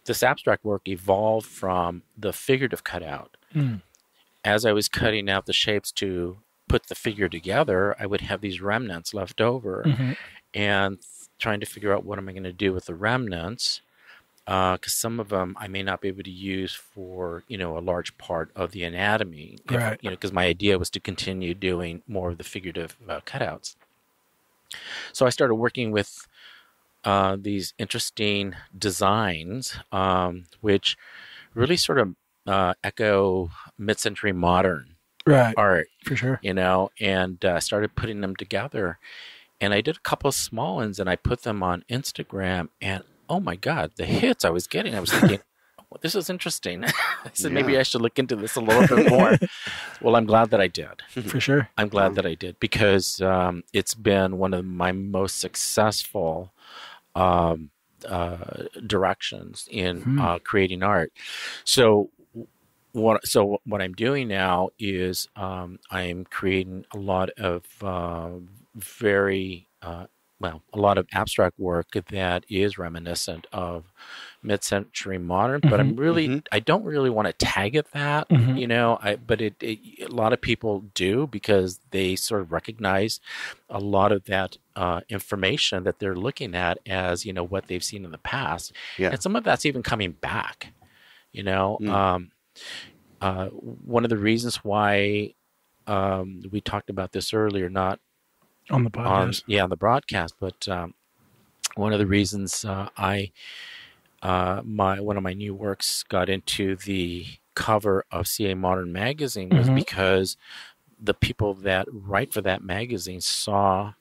this abstract work evolved from the figurative cutout. Mm. As I was cutting out the shapes to put the figure together, I would have these remnants left over Mhm. and trying to figure out what am I going to do with the remnants because some of them I may not be able to use for you know a large part of the anatomy, if- Right. you know, because my idea was to continue doing more of the figurative uh, cutouts. So I started working with uh, these interesting designs, um, which really sort of uh, echo mid-century modern Right. art For sure. you know, and uh, started putting them together. And I did a couple of small ones and I put them on Instagram. And oh my God, the hits I was getting, I was thinking, well, this is interesting. I said, maybe I should look into this a little bit more. well, I'm glad that I did. For sure. I'm glad that I did because um, it's been one of my most successful um, uh, directions in Hmm. uh, creating art. So what so what I'm doing now is um, I'm creating a lot of uh, very uh, well a lot of abstract work that is reminiscent of mid-century modern, but I'm really mhm. I don't really want to tag it that Mhm. you know I but it, it a lot of people do because they sort of recognize a lot of that uh, information that they're looking at as you know what they've seen in the past Yeah. and some of that's even coming back you know Mm. um, uh, one of the reasons why um, we talked about this earlier not On the on podcast. yeah on the broadcast but um, one of the reasons uh, i uh, my one of my new works got into the cover of ca modern magazine was Mhm. because the people that write for that magazine saw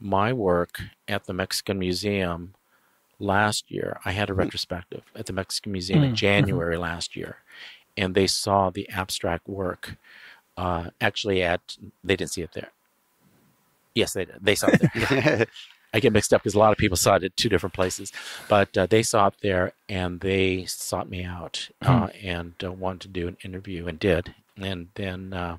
my work at the mexican museum last year i had a retrospective at the mexican museum in Mm, mhm. january last year and they saw the abstract work uh, actually at they didn't see it there yes they did they saw it there I get mixed up because a lot of people saw it at two different places, but uh, they saw it there and they sought me out uh, and uh, wanted to do an interview and did, and then uh,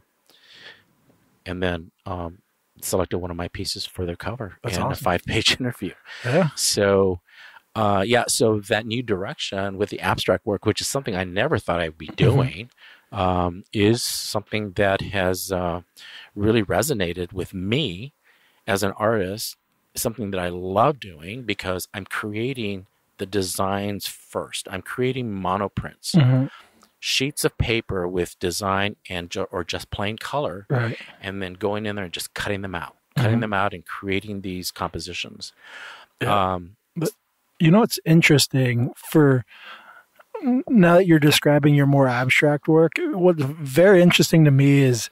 and then um, selected one of my pieces for their cover That's in awesome. a five-page interview. Yeah. So, uh, yeah, so that new direction with the abstract work, which is something I never thought I'd be doing, um, is something that has uh, really resonated with me as an artist. Something that I love doing because I'm creating the designs first. I'm creating monoprints, Mhm. sheets of paper with design and ju- or just plain color, Right. and then going in there and just cutting them out, cutting Mhm. them out, and creating these compositions. Yeah. Um, You know what's interesting? For now that you're describing your more abstract work, what's very interesting to me is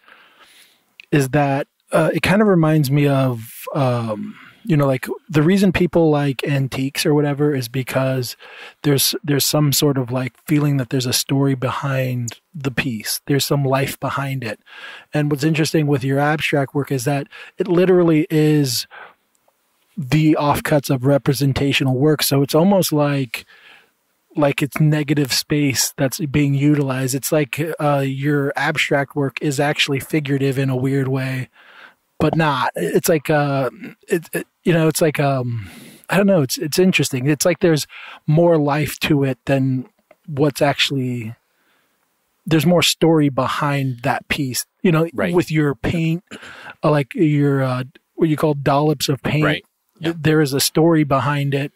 is that uh, it kind of reminds me of um, you know like the reason people like antiques or whatever is because there's there's some sort of like feeling that there's a story behind the piece. There's some life behind it. And what's interesting with your abstract work is that it literally is the offcuts of representational work. So it's almost like like it's negative space that's being utilized. It's like uh, your abstract work is actually figurative in a weird way but not. It's like uh it, it you know it's like um i don't know. It's it's interesting. It's like there's more life to it than what's actually there's more story behind that piece. You know Right. with your paint uh, like your uh what you call dollops of paint Right. Th- there is a story behind it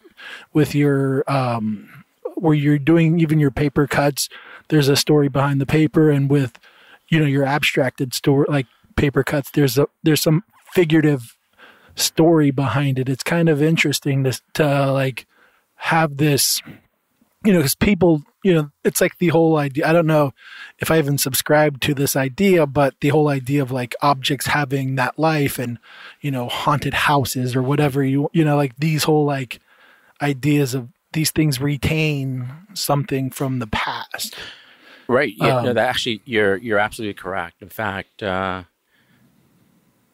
with your um, where you're doing even your paper cuts. There's a story behind the paper, and with you know your abstracted story like paper cuts. There's a there's some figurative story behind it. It's kind of interesting to to like have this you know, because people, you know, it's like the whole idea. I don't know if I even subscribe to this idea, but the whole idea of like objects having that life and, you know, haunted houses or whatever you, you know, like these whole like ideas of these things retain something from the past. Right. Yeah. no, Um, that actually, you're you're absolutely correct. In fact, uh,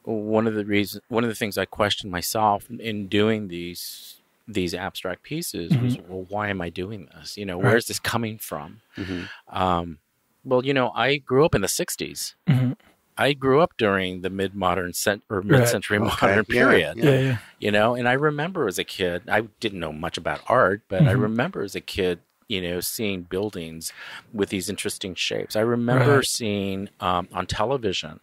one of the reasons, one of the things I question myself in doing these these abstract pieces was, well, why am I doing this? You know, Mm-hmm. Right. where's this coming from? Mhm. Um, well, you know, I grew up in the '60s. Mhm. I grew up during the mid modern cent- or mid century Okay. modern Yeah. period Yeah, yeah. you know and i remember as a kid i didn't know much about art but i Mhm. remember as a kid you know seeing buildings with these interesting shapes i remember Right. seeing um, on television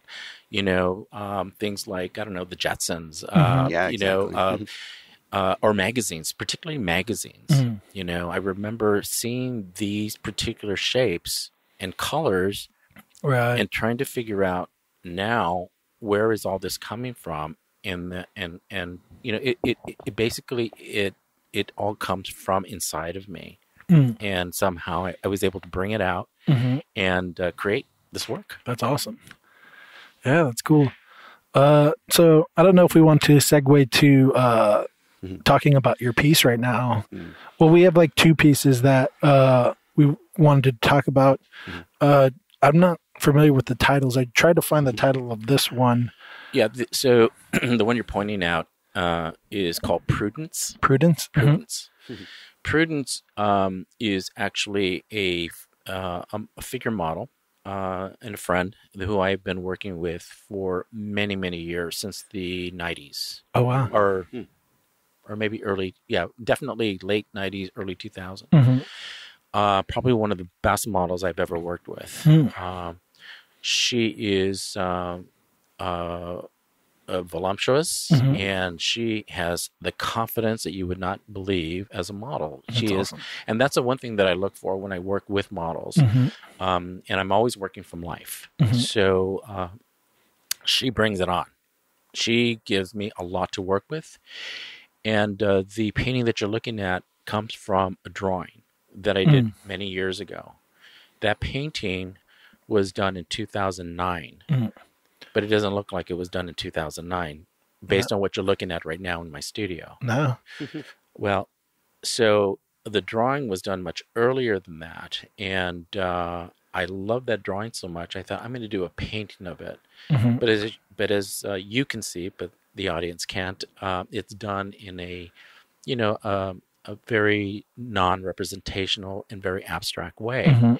you know um, things like i don't know the jetsons uh, Mhm. Yeah, you know exactly. uh, uh, or magazines particularly magazines Mhm. you know i remember seeing these particular shapes and colors Right. and trying to figure out now where is all this coming from and the, and and you know it, it it basically it it all comes from inside of me Mm. and somehow I, I was able to bring it out Mhm. and uh, create this work That's awesome. Yeah, that's cool. Uh, so I don't know if we want to segue to uh, Mhm. talking about your piece right now. Mhm. Well, we have like two pieces that uh, we wanted to talk about. Mhm. Uh, I'm not familiar with the titles. I tried to find the title of this one, yeah th- so the one you're pointing out uh, is called prudence Prudence. Mhm. prudence prudence um, is actually a uh, um, a figure model uh, and a friend who I've been working with for many many years since the 90s Oh wow. or Hmm. Or maybe early yeah definitely late 90s early 2000 Mhm. uh, probably one of the best models I've ever worked with Hmm. um, she is um, uh, uh, voluptuous Mhm. and she has the confidence that you would not believe as a model That's she is and that's the one thing that I look for when I work with models Mhm. um, and I'm always working from life. Mhm. So uh, she brings it on. She gives me a lot to work with, and uh, the painting that you're looking at comes from a drawing that I did many years ago. That painting was done in 2009, Mm. but it doesn't look like it was done in 2009, based on what you're looking at right now in my studio. No. Well, so the drawing was done much earlier than that, and uh, I love that drawing so much. I thought I'm going to do a painting of it. Mhm. But as but as uh, you can see, but the audience can't. Uh, it's done in a, you know, um, a very non-representational and very abstract way. Mhm.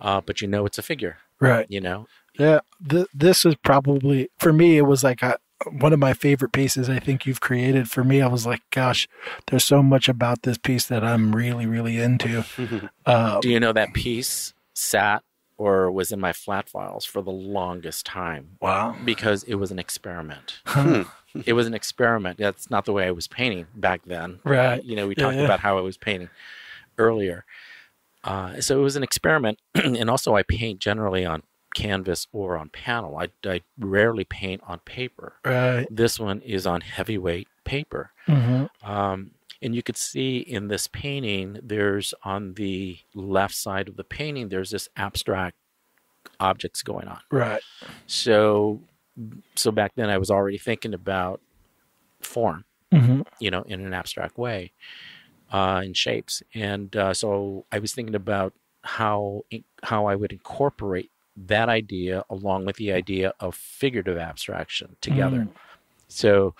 Uh, but you know, it's a figure. Right. You know, Yeah, th- this is probably for me. It was like a, one of my favorite pieces I think you've created. For me, I was like, gosh, there's so much about this piece that I'm really, really into. Uh, do you know that piece sat or was in my flat files for the longest time wow. because it was an experiment. Huh. It was an experiment. That's not the way I was painting back then. Right. You know, we Yeah, talked yeah. about how I was painting earlier. Uh, so it was an experiment, and also I paint generally on canvas or on panel. I, I rarely paint on paper. Right. This one is on heavyweight paper. hmm Um, and you could see in this painting, there's on the left side of the painting, there's this abstract objects going on. Right. So, so back then I was already thinking about form, hmm you know, in an abstract way, uh, in shapes, and uh, so I was thinking about how how I would incorporate that idea along with the idea of figurative abstraction together. Mm. So,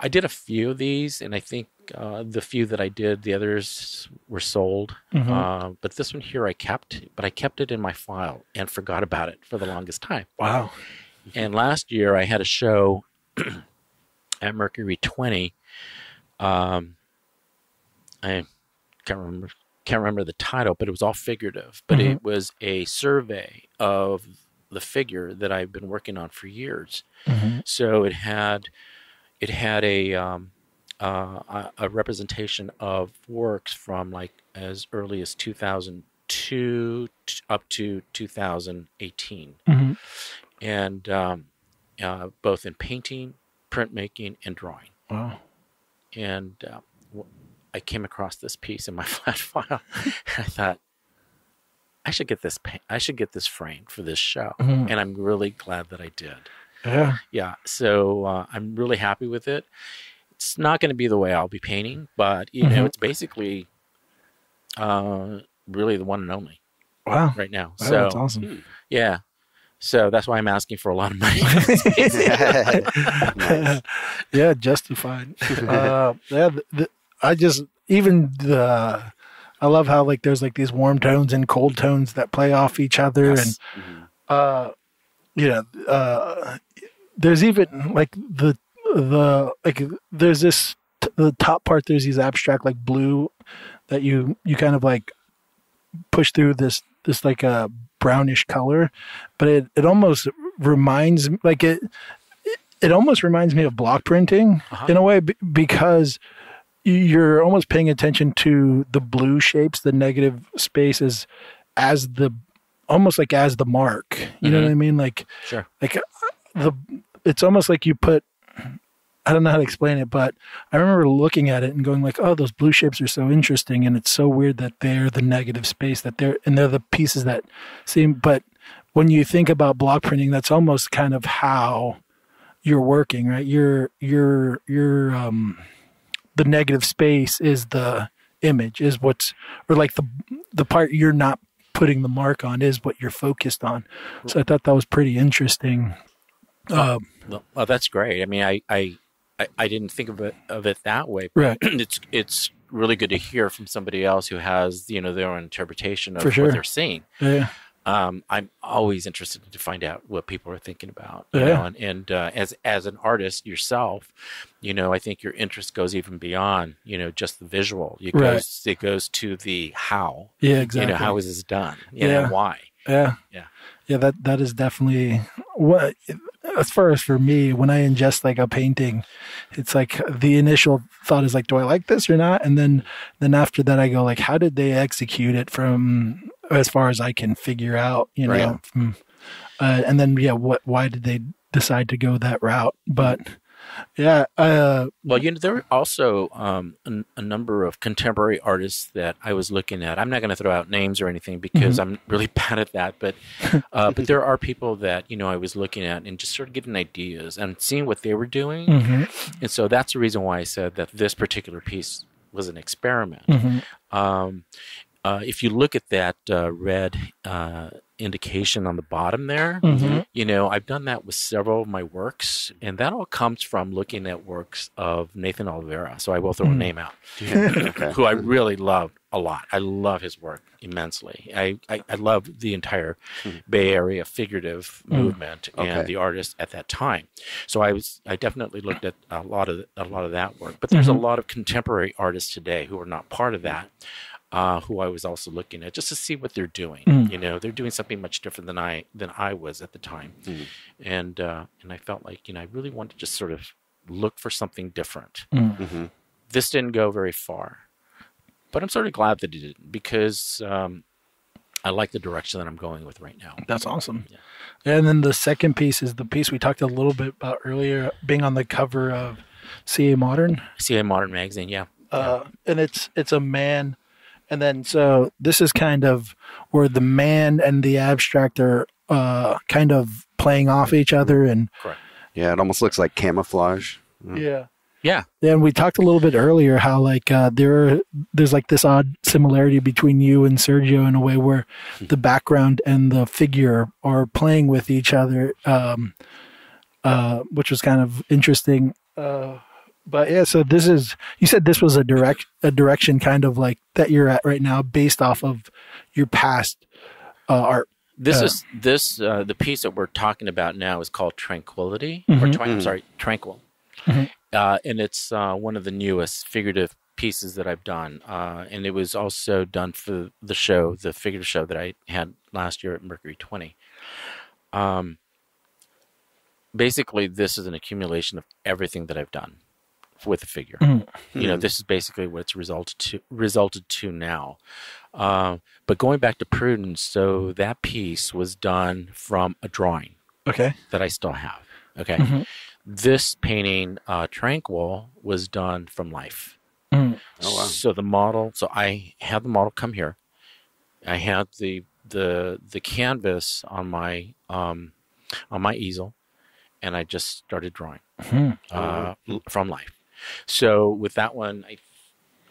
I did a few of these, and I think uh, the few that I did, the others were sold. Mhm. Uh, but this one here I kept, but I kept it in my file and forgot about it for the longest time. Wow. And last year I had a show at Mercury 20. Um, I can't remember can't remember the title, but it was all figurative. But it was a survey of the figure that I've been working on for years. hmm So it had it had a um, uh, a, a representation of works from like as early as 2002 t- up to 2018, hmm and um, uh, both in painting, printmaking, and drawing. Wow. And uh, w- I came across this piece in my flat file. and I thought I should get this. Pa- I should get this framed for this show, Mhm. and I'm really glad that I did. Yeah. Yeah, so uh, I'm really happy with it. It's not going to be the way I'll be painting, but you know, Mhm. it's basically uh, really the one and only Wow. right now. Wow, so that's awesome. yeah, so that's why I'm asking for a lot of money. Nice. yeah, justified. uh, yeah, the, the, I just even the I love how like there's like these warm tones and cold tones that play off each other, Yes. and uh, you know, uh, there's even like the the like there's this the top part. There's these abstract like blue that you you kind of like push through this this like a brownish color, but it it almost reminds like it it almost reminds me of block printing Uh-huh. in a way b- because you're almost paying attention to the blue shapes, the negative spaces as the almost like as the mark. You know Mhm. what I mean? Like Sure. like uh, the it's almost like you put I don't know how to explain it, but I remember looking at it and going like, "Oh, those blue shapes are so interesting," and it's so weird that they're the negative space that they're and they're the pieces that seem. But when you think about block printing, that's almost kind of how you're working, right? You're you're you're um, the negative space is the image, is what's or like the the part you're not putting the mark on is what you're focused on. So I thought that was pretty interesting. Um, Well, well, that's great. I mean, I, I, I, I didn't think of it of it that way. right. it's it's really good to hear from somebody else who has you know their own interpretation of sure. what they're seeing. Yeah. Um, I'm always interested to find out what people are thinking about. You Yeah. know, and, and uh, as as an artist yourself, you know, I think your interest goes even beyond you know just the visual. It Right. goes it goes to the how. Yeah. Exactly. You know, how is this done? You Yeah. know, why? Yeah. Yeah. Yeah, that that is definitely what as far as for me, when I ingest like a painting, it's like the initial thought is like, do I like this or not? And then then after that I go like, how did they execute it from as far as I can figure out, you know. Right. From, uh, and then yeah, what why did they decide to go that route? But yeah, uh Well, you know, there are also um, a, a number of contemporary artists that I was looking at. I'm not going to throw out names or anything because I'm really bad at that, but uh, but there are people that you know I was looking at and just sort of getting ideas and seeing what they were doing, mhm, and so that's the reason why I said that this particular piece was an experiment. mhm. Um, uh, if you look at that uh, red uh, indication on the bottom there, Mhm. you know, I've done that with several of my works, and that all comes from looking at works of Nathan Oliveira. So I will throw a Mm. name out, okay. who I really love a lot. I love his work immensely. I, I, I love the entire Bay Area figurative movement and Okay. the artists at that time. So I was I definitely looked at a lot of a lot of that work. But there's Mhm. a lot of contemporary artists today who are not part of that. Uh, who I was also looking at just to see what they're doing. Mm. You know, they're doing something much different than I than I was at the time Mm. and uh, and I felt like you know I really wanted to just sort of look for something different. Mm. hmm This didn't go very far, but I'm sort of glad that it didn't because um, I like the direction that I'm going with right now. That's awesome. Yeah. And then the second piece is the piece we talked a little bit about earlier, being on the cover of CA Modern. CA Modern Magazine, yeah, Uh, and it's it's a man, and then so this is kind of where the man and the abstract are uh, kind of playing off each other, and correct. Yeah, it almost looks like camouflage. Mm. yeah. Yeah, And we talked a little bit earlier how like uh, there are, there's like this odd similarity between you and Sergio in a way where the background and the figure are playing with each other, um, uh, which was kind of interesting. Uh, but yeah, so this is you said this was a direct a direction kind of like that you're at right now based off of your past uh, art. this Uh, is this uh, the piece that we're talking about now is called Tranquility, or Mhm. twi- I'm Mhm. sorry, Tranquil, Mhm. uh, and it's uh, one of the newest figurative pieces that I've done, uh, and it was also done for the show, the figurative show that I had last year at Mercury Twenty. Um, basically, this is an accumulation of everything that I've done with the figure. Mhm. You know, this is basically what it's resulted to resulted to now. Uh, but going back to Prudence, so that piece was done from a drawing Okay. that I still have. Okay, Mhm. this painting, uh, Tranquil, was done from life. Mm. Oh, wow. So the model, so I had the model come here. I had the the the canvas on my um, on my easel, and I just started drawing Mhm. uh, from life. So with that one, I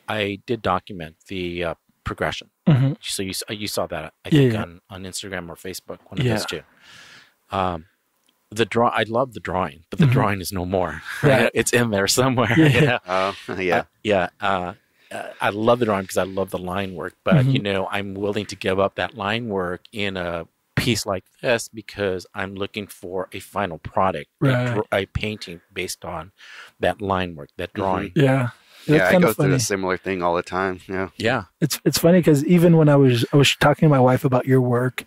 I did document the uh, progression. Mhm. So you you saw that I Yeah, think yeah. on on Instagram or Facebook, one of Yeah. those two. Um, the draw, I love the drawing, but the Mhm. drawing is no more. Right. it's in there somewhere. Yeah. you know? Oh, yeah. Uh, yeah. Uh, uh, I love the drawing because I love the line work, but Mhm. you know, I'm willing to give up that line work in a piece like this because I'm looking for a final product, a Right. dr- a, painting based on that line work, that mm-hmm. drawing. Yeah. yeah, That's I kinda go through a similar thing all the time. Yeah. Yeah. It's it's funny because even when I was I was talking to my wife about your work,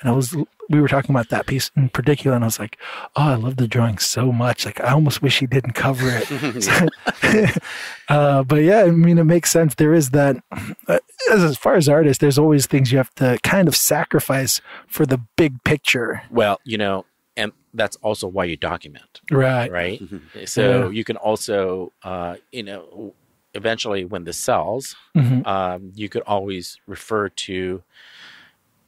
and I was we were talking about that piece in particular, and I was like, "Oh, I love the drawing so much. Like, I almost wish he didn't cover it." uh, but yeah, I mean, it makes sense. There is that. Uh, as, as far as artists, there's always things you have to kind of sacrifice for the big picture, Well, you know, and that's also why you document, right? right? Mhm. So Yeah. you can also, uh, you know, eventually when this sells, Mhm. um, you could always refer to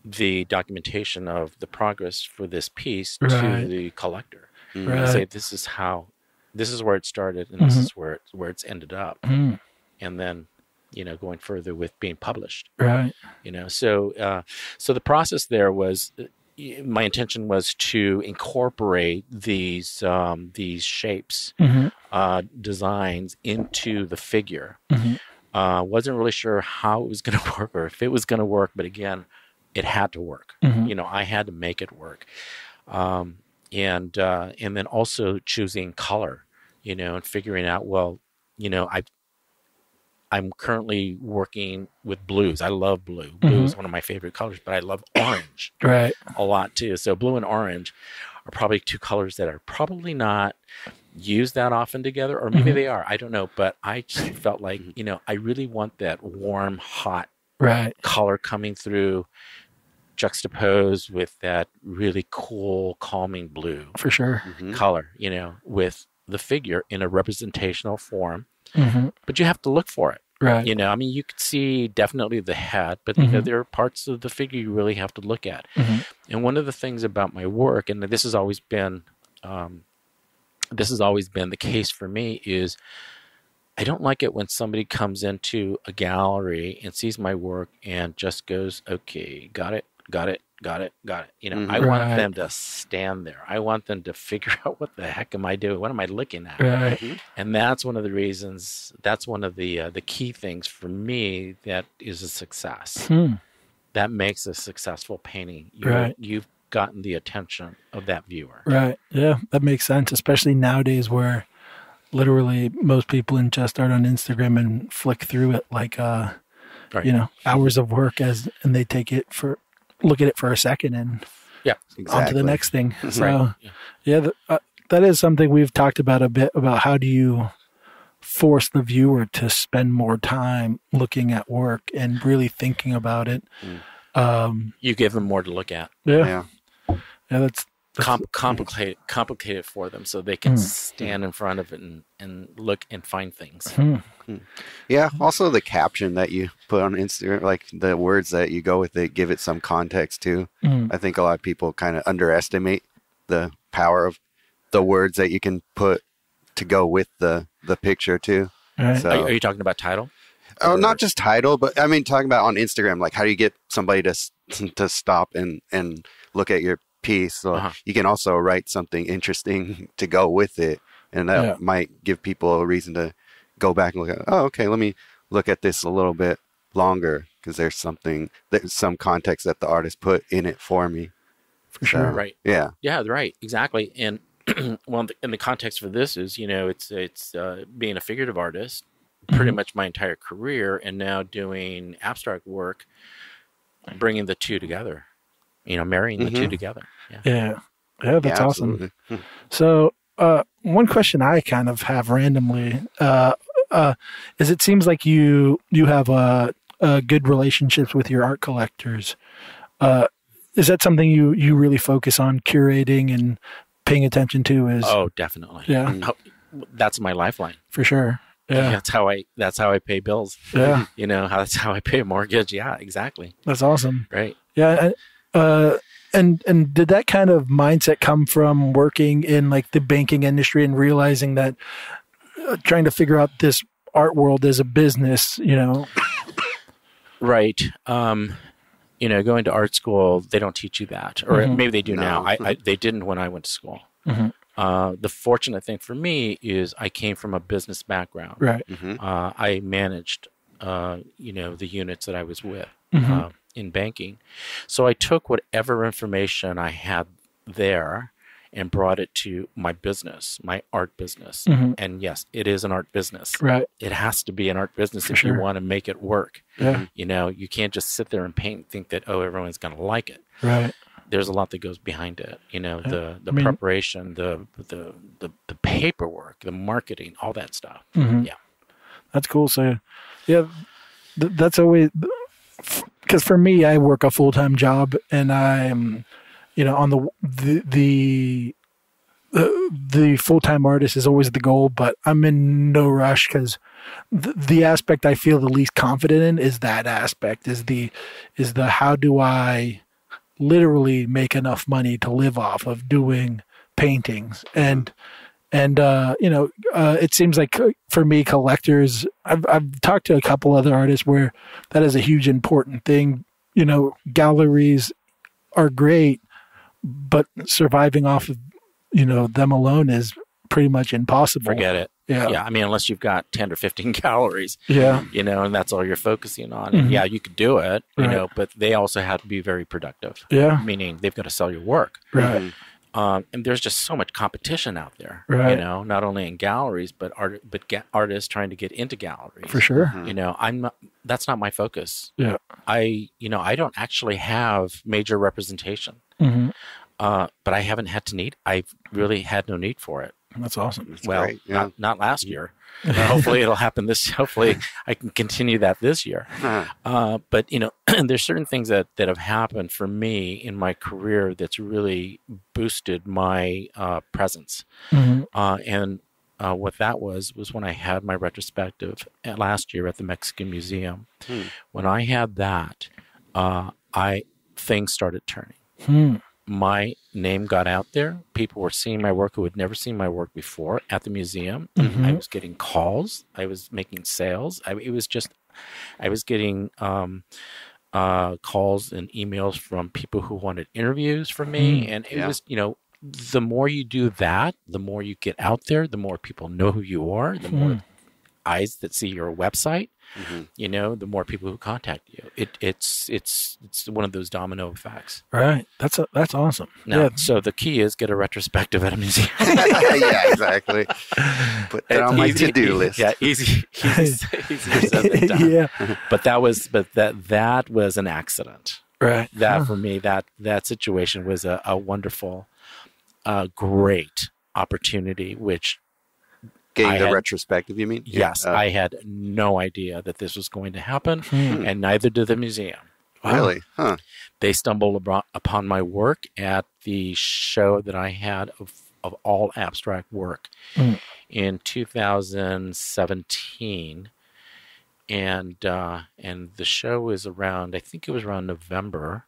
the documentation of the progress for this piece Right. to the collector. Mhm. Right. And say this is how, this is where it started, and this Mhm. is where it, where it's ended up, Mm, and then you know going further with being published. right. You know, so uh, so the process there was. uh, My intention was to incorporate these um, these shapes hmm uh, designs into the figure. Mhm. Uh, wasn't really sure how it was going to work or if it was going to work, but again, it had to work. Mhm. You know, I had to make it work, um, and uh, and then also choosing color. You know, and figuring out well, you know, I. I'm currently working with blues. I love blue. Blue is one of my favorite colors, but I love orange Right. a lot too. So blue and orange are probably two colors that are probably not used that often together, or maybe Mhm. they are. I don't know, but I just felt like you know I really want that warm, hot Right. color coming through, juxtaposed with that really cool, calming blue For sure. Mhm. color. You know, with the figure in a representational form, hmm but you have to look for it. Right. You know, I mean, you could see definitely the hat, but you know, Mhm. there are parts of the figure you really have to look at. Mhm. And one of the things about my work, and this has always been, um, this has always been the case for me, is I don't like it when somebody comes into a gallery and sees my work and just goes, "Okay, got it, got it, got it, got it." You know, I Right. want them to stand there. I want them to figure out what the heck am I doing? What am I looking at? Right. and that's one of the reasons that's one of the uh, the key things for me that is a success Hmm. that makes a successful painting You're, Right. you've gotten the attention of that viewer Right. Yeah, that makes sense, especially nowadays where literally most people ingest art on Instagram and flick through it like uh right you know, hours of work as and they take it for look at it for a second and yeah on to the next thing. So right yeah. yeah, th- uh, that is something we've talked about a bit about how do you force the viewer to spend more time looking at work and really thinking about it. Um, you give them more to look at yeah, Yeah. yeah, that's, that's Com- complicate complicate it for them so they can Mm. stand in front of it and, and look and find things hmm, Yeah. Also, the caption that you put on Instagram, like the words that you go with it, give it some context too. mm, I think a lot of people kind of underestimate the power of the words that you can put to go with the the picture too. right. So- are, are you talking about title Oh, Or- not just title, but I mean, talking about on Instagram, like how do you get somebody to to stop and and look at your piece? So Uh-huh. you can also write something interesting to go with it, and that Yeah. might give people a reason to go back and look at. Oh, okay, let me look at this a little bit longer because there's something there's some context that the artist put in it for me. for sure. Right Yeah. Yeah, right, exactly. And well, and the context for this is, you know, it's it's uh, being a figurative artist, pretty Mhm. much my entire career, and now doing abstract work, bringing the two together. You know, marrying the two Mhm. together. Yeah. Yeah. Yeah, that's yeah, awesome. So, uh, one question I kind of have randomly uh, uh, is it seems like you you have uh, uh, good relationships with your art collectors. Uh, is that something you you really focus on curating and paying attention to? Is Oh, definitely. Yeah. Oh, That's my lifeline. for sure. Yeah, That's how I. That's how I pay bills. yeah, You know, how that's how I pay a mortgage. Yeah, exactly. that's awesome. Right. Yeah, and, uh, and and did that kind of mindset come from working in like the banking industry and realizing that uh, trying to figure out this art world as a business, you know? Right. Um, you know, going to art school, they don't teach you that, or Mhm. maybe they do No. now. I, I they didn't when I went to school. Mhm. Uh, the fortunate thing for me is I came from a business background. Right. Mhm. Uh, I managed, uh, you know, the units that I was with Mhm. In banking, so I took whatever information I had there and brought it to my business, my art business. Mhm. And yes, it is an art business. Right. It has to be an art business For if you want to make it work. Yeah. You know, you can't just sit there and paint and think that oh everyone's going to like it. Right. There's a lot that goes behind it. You know, Yeah. the the I mean- preparation, the, the the the paperwork, the marketing, all that stuff. Mhm. Yeah. That's cool. So, yeah, th- that's always because for me, I work a full time job and I'm, you know, on the the the. The full-time artist is always the goal, but I'm in no rush because the, the aspect I feel the least confident in is that aspect is the is the how do I literally make enough money to live off of doing paintings and and uh, you know uh, it seems like for me collectors I've, I've talked to a couple other artists where that is a huge important thing you know galleries are great but surviving off of you know them alone is pretty much impossible Forget it. yeah Yeah, I mean, unless you've got ten or fifteen calories, yeah you know, and that's all you're focusing on. Mhm. And yeah, you could do it, you Right. know, but they also have to be very productive. yeah Meaning they've got to sell your work. right um, and there's just so much competition out there. Right. You know, not only in galleries, but art, but ga- artists trying to get into galleries. for sure You know, I'm not. That's not my focus. yeah I, you know, I don't actually have major representation, hmm uh, but I haven't had to need. I've really had no need for it. That's awesome That's well. Yeah. not not last year. Hopefully, it'll happen this. Hopefully, I can continue that this year. Huh. Uh, but you know, there's certain things that that have happened for me in my career that's really boosted my uh, presence. hmm Uh, and uh, what that was was when I had my retrospective at last year at the Mexican Museum. Hmm. When I had that, uh, I things started turning. Hmm. My name got out there. People were seeing my work who had never seen my work before at the museum. Mhm. I was getting calls. I was making sales. I, it was just, I was getting um, uh, calls and emails from people who wanted interviews from me. And it Yeah. was, you know, the more you do that, the more you get out there, the more people know who you are, the more eyes that see your website, Mhm. you know, the more people who contact you. It, it's it's it's one of those domino effects. Right. That's a, that's awesome. Now, Yeah. so the key is get a retrospective at a museum. yeah, exactly. Put that on my Easy- to-do list. Yeah, easy, easy, easier said than done. yeah. But that was, but that that was an accident. Right. That Huh. for me, that that situation was a, a wonderful, uh, great opportunity. Which Getting I the had- retrospective, you mean? yes, Uh, I had no idea that this was going to happen, Hmm. and neither did the museum. Wow. really? Huh. They stumbled abro- upon my work at the show that I had of of all abstract work Mm. in 2017, and uh, and the show was around. I think it was around November.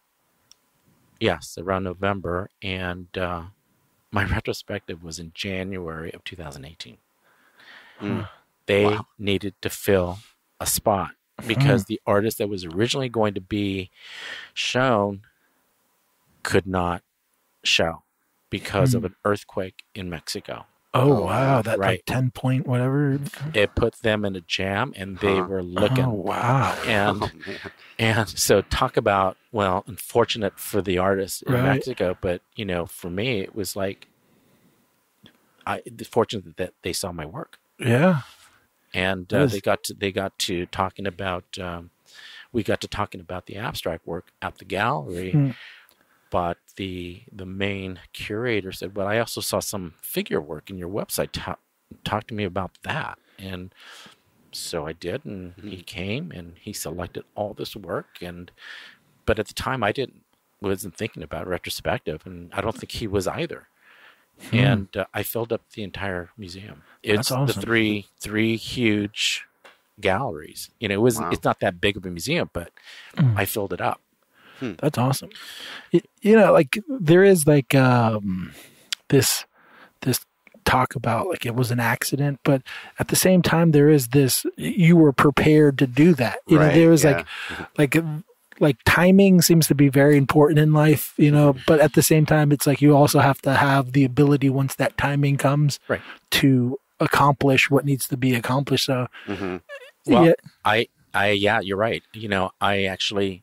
Yes, around November, and uh, my retrospective was in January of 2018. Mm. They Wow. needed to fill a spot because the artist that was originally going to be shown could not show because of an earthquake in Mexico. Oh, Oh, wow. That like right. 10 point whatever. It put them in a jam and they Huh. were looking. Oh, wow. And Oh, and so talk about well, unfortunate for the artist in Right. Mexico, but you know, for me it was like I fortunate that they saw my work. Yeah. and uh, is- they got to they got to talking about um, we got to talking about the abstract work at the gallery Hmm. but the the main curator said, "Well, I also saw some figure work in your website. Ta- talk to me about that." And so I did, and he came and he selected all this work. And but at the time, I didn't wasn't thinking about retrospective, and I don't think he was either. And uh, I filled up the entire museum. It's That's awesome. the three three huge galleries. You know, it was Wow. it's not that big of a museum, but Mm. I filled it up. That's awesome. Y- You know, like there is like um this this talk about like it was an accident, but at the same time there is this you were prepared to do that. You know, Right, there was yeah. like like like timing seems to be very important in life, you know, but at the same time it's like you also have to have the ability once that timing comes Right. to accomplish what needs to be accomplished. So hmm Well, yeah, I, I, yeah, you're right. You know, I actually,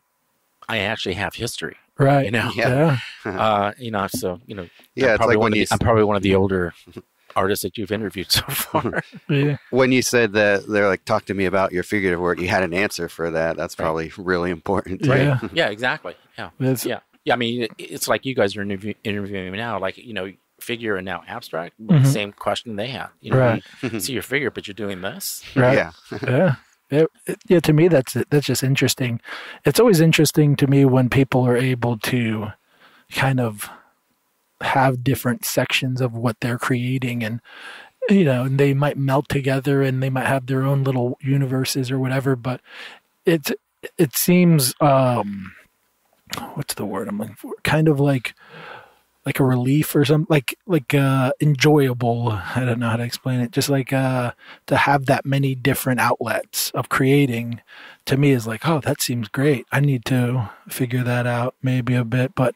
I actually have history. right. You know, yeah. uh, you know, so you know, Yeah, I'm it's probably like one when of the, you I'm probably one of the older artists that you've interviewed so far. yeah. when you said that they're like talk to me about your figurative work, you had an answer for that. That's probably really important. Right. Yeah. yeah, exactly. Yeah, That's, yeah, yeah. I mean, it's like you guys are interview, interviewing me now, like you know, figure and now abstract. Mhm. Same question they had. You know, Right. you see your figure, but you're doing this. Right. Yeah. yeah. It, it- yeah, to me that's that's just interesting. It's always interesting to me when people are able to kind of have different sections of what they're creating and you know, and they might melt together and they might have their own little universes or whatever, but it it seems um what's the word I'm looking for? Kind of like like a relief or something like like uh enjoyable. I don't know how to explain it. Just like uh to have that many different outlets of creating to me is like oh that seems great. I need to figure that out maybe a bit but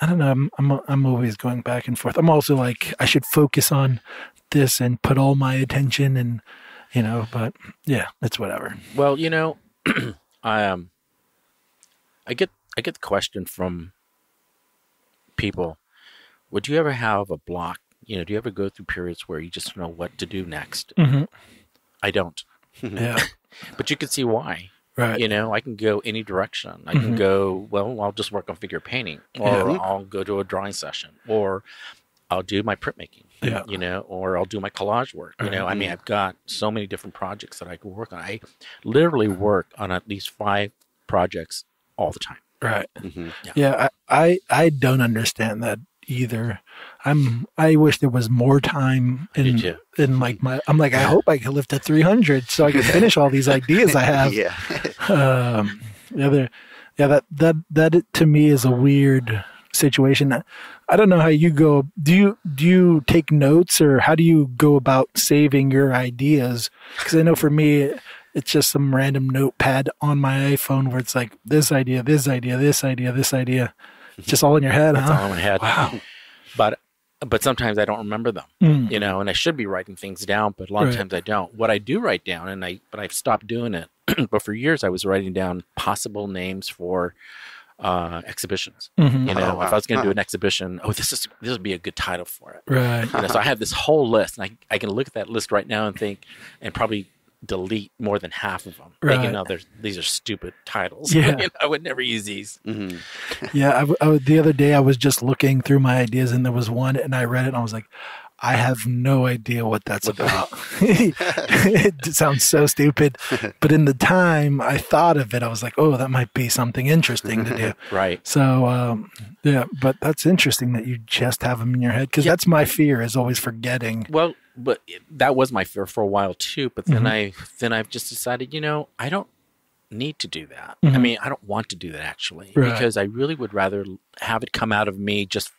i don't know i'm i'm, I'm always going back and forth i'm also like i should focus on this and put all my attention and you know but yeah it's whatever Well, you know, I um, I get I get the question from people. Would you ever have a block? You know, do you ever go through periods where you just don't know what to do next? mm-hmm. I don't, yeah but you can see why. Right You know, I can go any direction. I can Mhm. go well. I'll just work on figure painting, or Yeah. I'll go to a drawing session, or I'll do my printmaking. Yeah. You know, or I'll do my collage work. You know, I mean, Mhm. I've got so many different projects that I can work on. I literally work on at least five projects all the time. right hmm Yeah, I, I I don't understand that either. I'm I wish there was more time in in like my I'm like I hope I can live to 300 so I can finish all these ideas I have. Yeah. Um, yeah, there, yeah, that that that to me is a weird situation. I don't know how you go. Do you do you take notes or how do you go about saving your ideas? Because I know for me, it's just some random notepad on my iPhone where it's like this idea, this idea, this idea, this idea. It's just all in your head, That's huh? all in my head. Wow. But but sometimes I don't remember them. Mm. You know, and I should be writing things down, but a lot of times I don't. What I do write down, and I but I've stopped doing it. but for years, I was writing down possible names for uh, exhibitions. Mhm. You know, Oh, if I was going to do an exhibition, oh, this is this would be a good title for it. Right. You know, so I have this whole list, and I I can look at that list right now and think, and probably delete more than half of them. Right. Thinking, no, these are stupid titles. Yeah. You know, I would never use these. hmm Yeah, I, w- I w- the other day I was just looking through my ideas and there was one and I read it and I was like, I have no idea what that's about. it sounds so stupid, but in the time I thought of it, I was like, oh, that might be something interesting to do. Right. So um, yeah, but that's interesting that you just have them in your head because Yeah. that's my fear is always forgetting. Well, but that was my fear for a while too. But then Mhm. I then I've just decided, you know, I don't need to do that. I Mhm. mean, I don't want to do that actually Right. because I really would rather have it come out of me just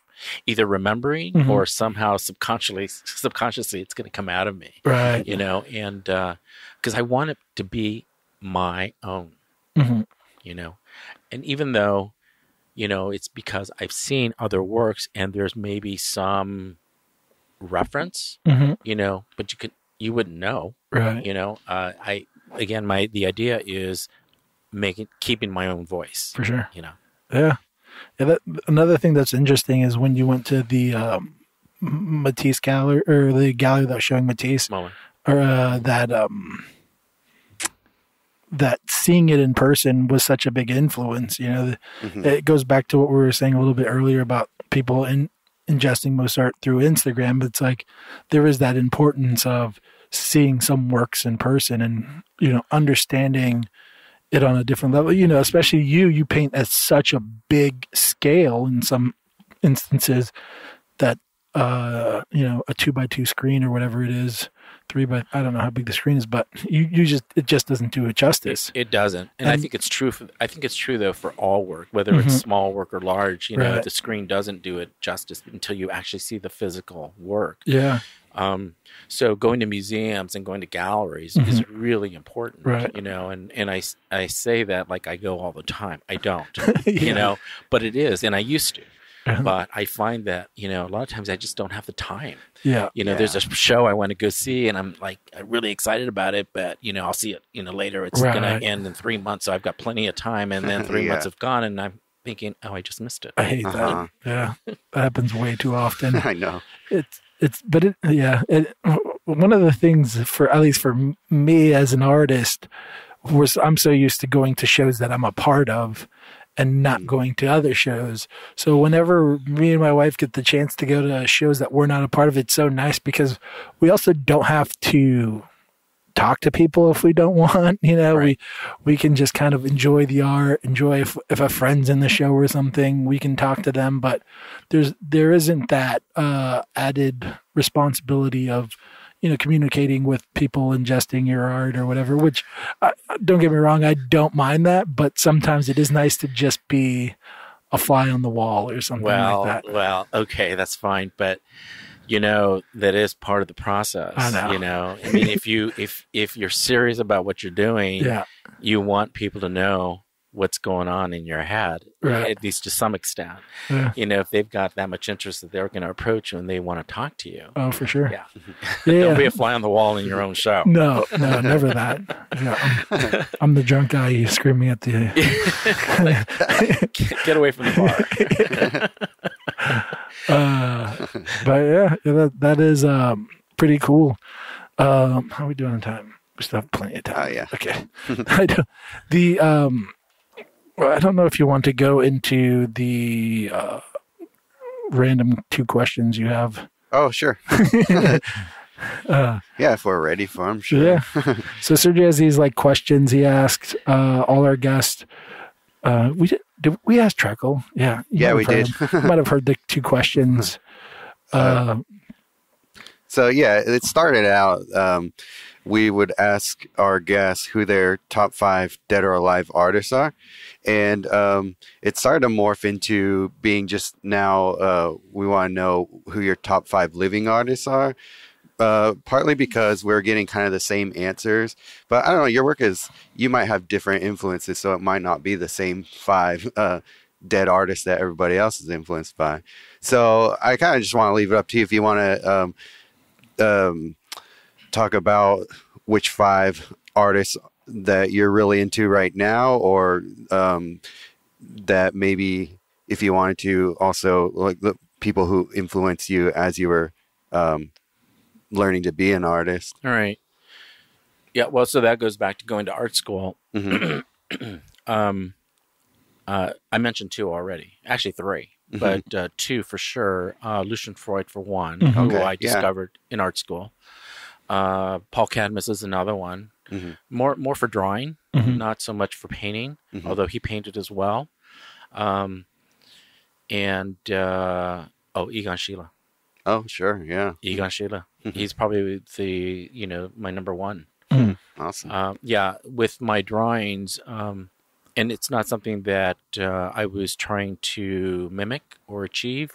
either remembering Mhm. or somehow subconsciously subconsciously it's going to come out of me. Right. You know, and because I want it to be my own. Mhm. You know, and even though you know it's because I've seen other works and there's maybe some reference Mhm. you know but you could you wouldn't know Right. you know uh, i again my the idea is making keeping my own voice For sure. you know Yeah. Yeah. That, another thing that's interesting is when you went to the um, Matisse gallery or the gallery that was showing Matisse moment or uh, that um that seeing it in person was such a big influence. You know, Mhm. it goes back to what we were saying a little bit earlier about people in, ingesting Mozart through Instagram. But it's like there is that importance of seeing some works in person and you know understanding it on a different level. You know, especially you, you paint at such a big scale in some instances that uh you know a two by two screen or whatever it is three by i don't know how big the screen is but you you just it just doesn't do it justice It doesn't, and, I think it's true. For, I think it's true though for all work, whether it's Mhm. small work or large. You know, the screen doesn't do it justice until you actually see the physical work. yeah Um, so going to museums and going to galleries is really important. Mm-hmm. Right. You know, and and I s- I say that like I go all the time. I don't. Yeah. You know, but it is, and I used to. Uh-huh. But I find that you know a lot of times I just don't have the time. yeah You know, there's a show I want to go see, and I'm like really excited about it, but you know, I'll see it. You know, later it's gonna end in three months, so I've got plenty of time, and then three Yeah. months have gone, and I'm thinking, oh, I just missed it. i hate Uh-huh. that yeah that happens way too often I know. it's it's but it yeah it, one of the things for at least for me as an artist was i'm so used to going to shows that i'm a part of and not mm. going to other shows. So whenever me and my wife get the chance to go to shows that we're not a part of it's so nice because we also don't have to talk to people if we don't want you know Right. we we can just kind of enjoy the art enjoy if, if a friend's in the show or something we can talk to them but there's there isn't that uh added responsibility of you know communicating with people ingesting your art or whatever which uh, don't get me wrong i don't mind that but sometimes it is nice to just be a fly on the wall or something Well, like that well, okay, that's fine, but you know that is part of the process. I know. You know, I mean, if you if if you're serious about what you're doing, yeah you want people to know what's going on in your head, Right. at least to some extent. Yeah. You know, if they've got that much interest that they're going to approach you and they want to talk to you, oh for sure Yeah. yeah, don't be a fly on the wall in your own show. no no never that yeah, I'm, I'm the drunk guy who's screaming at the Get get away from the bar. uh, but yeah, yeah, that that is um, pretty cool. Um, how are we doing on time? We still have plenty of time. Oh, yeah. Okay. I don't, the um, well, I don't know if you want to go into the uh, random two questions you have. Oh, sure. Uh, Yeah, if we're ready for them, sure. Yeah. so Sergio has these like questions he asked uh, all our guests. Uh, we did, did we ask Treckle? Yeah. Yeah, we did. You might have heard the two questions. Uh, So yeah, it started out. Um, we would ask our guests who their top five dead or alive artists are, and um, it started to morph into being just now. Uh, we want to know who your top five living artists are. Uh, partly because we're getting kind of the same answers, but I don't know. Your work is you might have different influences, so it might not be the same five uh, dead artists that everybody else is influenced by. So I kind of just want to leave it up to you if you want to um, um, talk about which five artists that you're really into right now, or um, that maybe if you wanted to also like the people who influenced you as you were um, learning to be an artist. All right. Yeah, well, so that goes back to going to art school. Mhm. Um, uh, I mentioned two already, actually 3 Mhm. but uh, two for sure. Uh, Lucian Freud for one, Mhm. who Okay, I yeah. discovered in art school. Uh, Paul Cadmus is another one. Mhm. More more for drawing, Mhm. not so much for painting, Mhm. although he painted as well. Um, and uh, oh, Egon Schiele. Oh, sure, yeah, Egon Schiele. Mhm. He's probably the you know my number one. awesome. Um, yeah, with my drawings, um, and it's not something that uh, I was trying to mimic or achieve,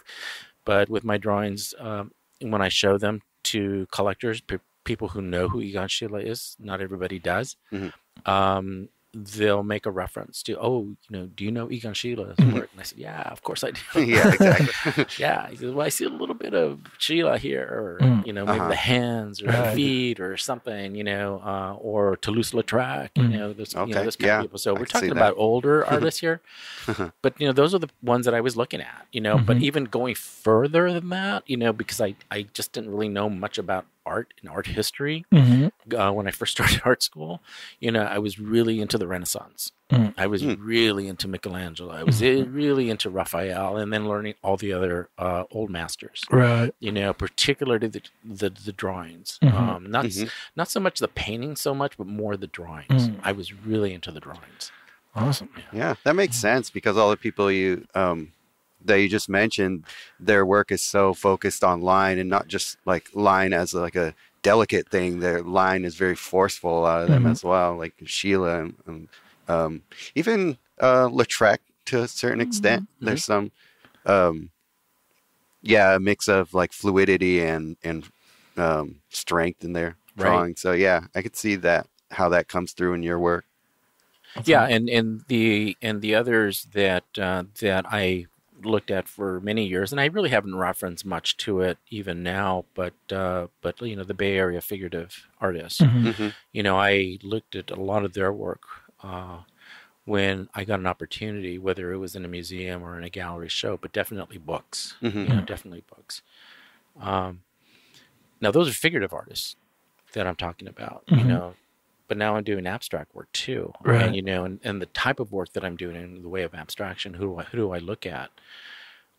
but with my drawings, um, when I show them to collectors, pe- people who know who Egon Schiele is, not everybody does, Mhm. um, they'll make a reference to, oh, you know, do you know Egon Schiele's Mhm. work? And I said, yeah, of course I do. yeah, exactly. Yeah, he says, well, I see a little bit of Schiele here, or Mm. you know, maybe Uh-huh. the hands or the feet or something, you know, uh, or Toulouse-Lautrec, you Mm. know, this, you know, Okay, this kind yeah, of people. So I we're talking about older artists here, but you know, those are the ones that I was looking at, you know. But Mhm. even going further than that, you know, because I I just didn't really know much about art and art history hmm uh, when I first started art school. You know, I was really into the Renaissance. Mm. I was Hmm. really into Michelangelo. I was Mhm. uh, really into Raphael, and then learning all the other uh, old masters. Right. You know, particularly the the, the drawings. Mhm. Um, not s- Mhm. not so much the painting so much, but more the drawings. Mm. I was really into the drawings. Awesome. Yeah, that makes sense because all the people you um, that you just mentioned, their work is so focused on line and not just like line as like a delicate thing. Their line is very forceful out of them Mhm. as well, like Schiele and, and um, even uh, Lautrec to a certain extent. There's some, um, yeah, a mix of like fluidity and and um, strength in their Right. drawing. So yeah, I could see that how that comes through in your work. Yeah, and and the and the others that uh, that I looked at for many years, and I really haven't referenced much to it even now. But uh, but you know, the Bay Area figurative artists. Mhm. Mhm. You know, I looked at a lot of their work uh, when I got an opportunity, whether it was in a museum or in a gallery show, but definitely books. Mhm. You know, definitely books. Um, now, those are figurative artists that I'm talking about. You Mhm. know, but now I'm doing abstract work too. Right. And you know, and, and the type of work that I'm doing in the way of abstraction, who do I, who do I look at?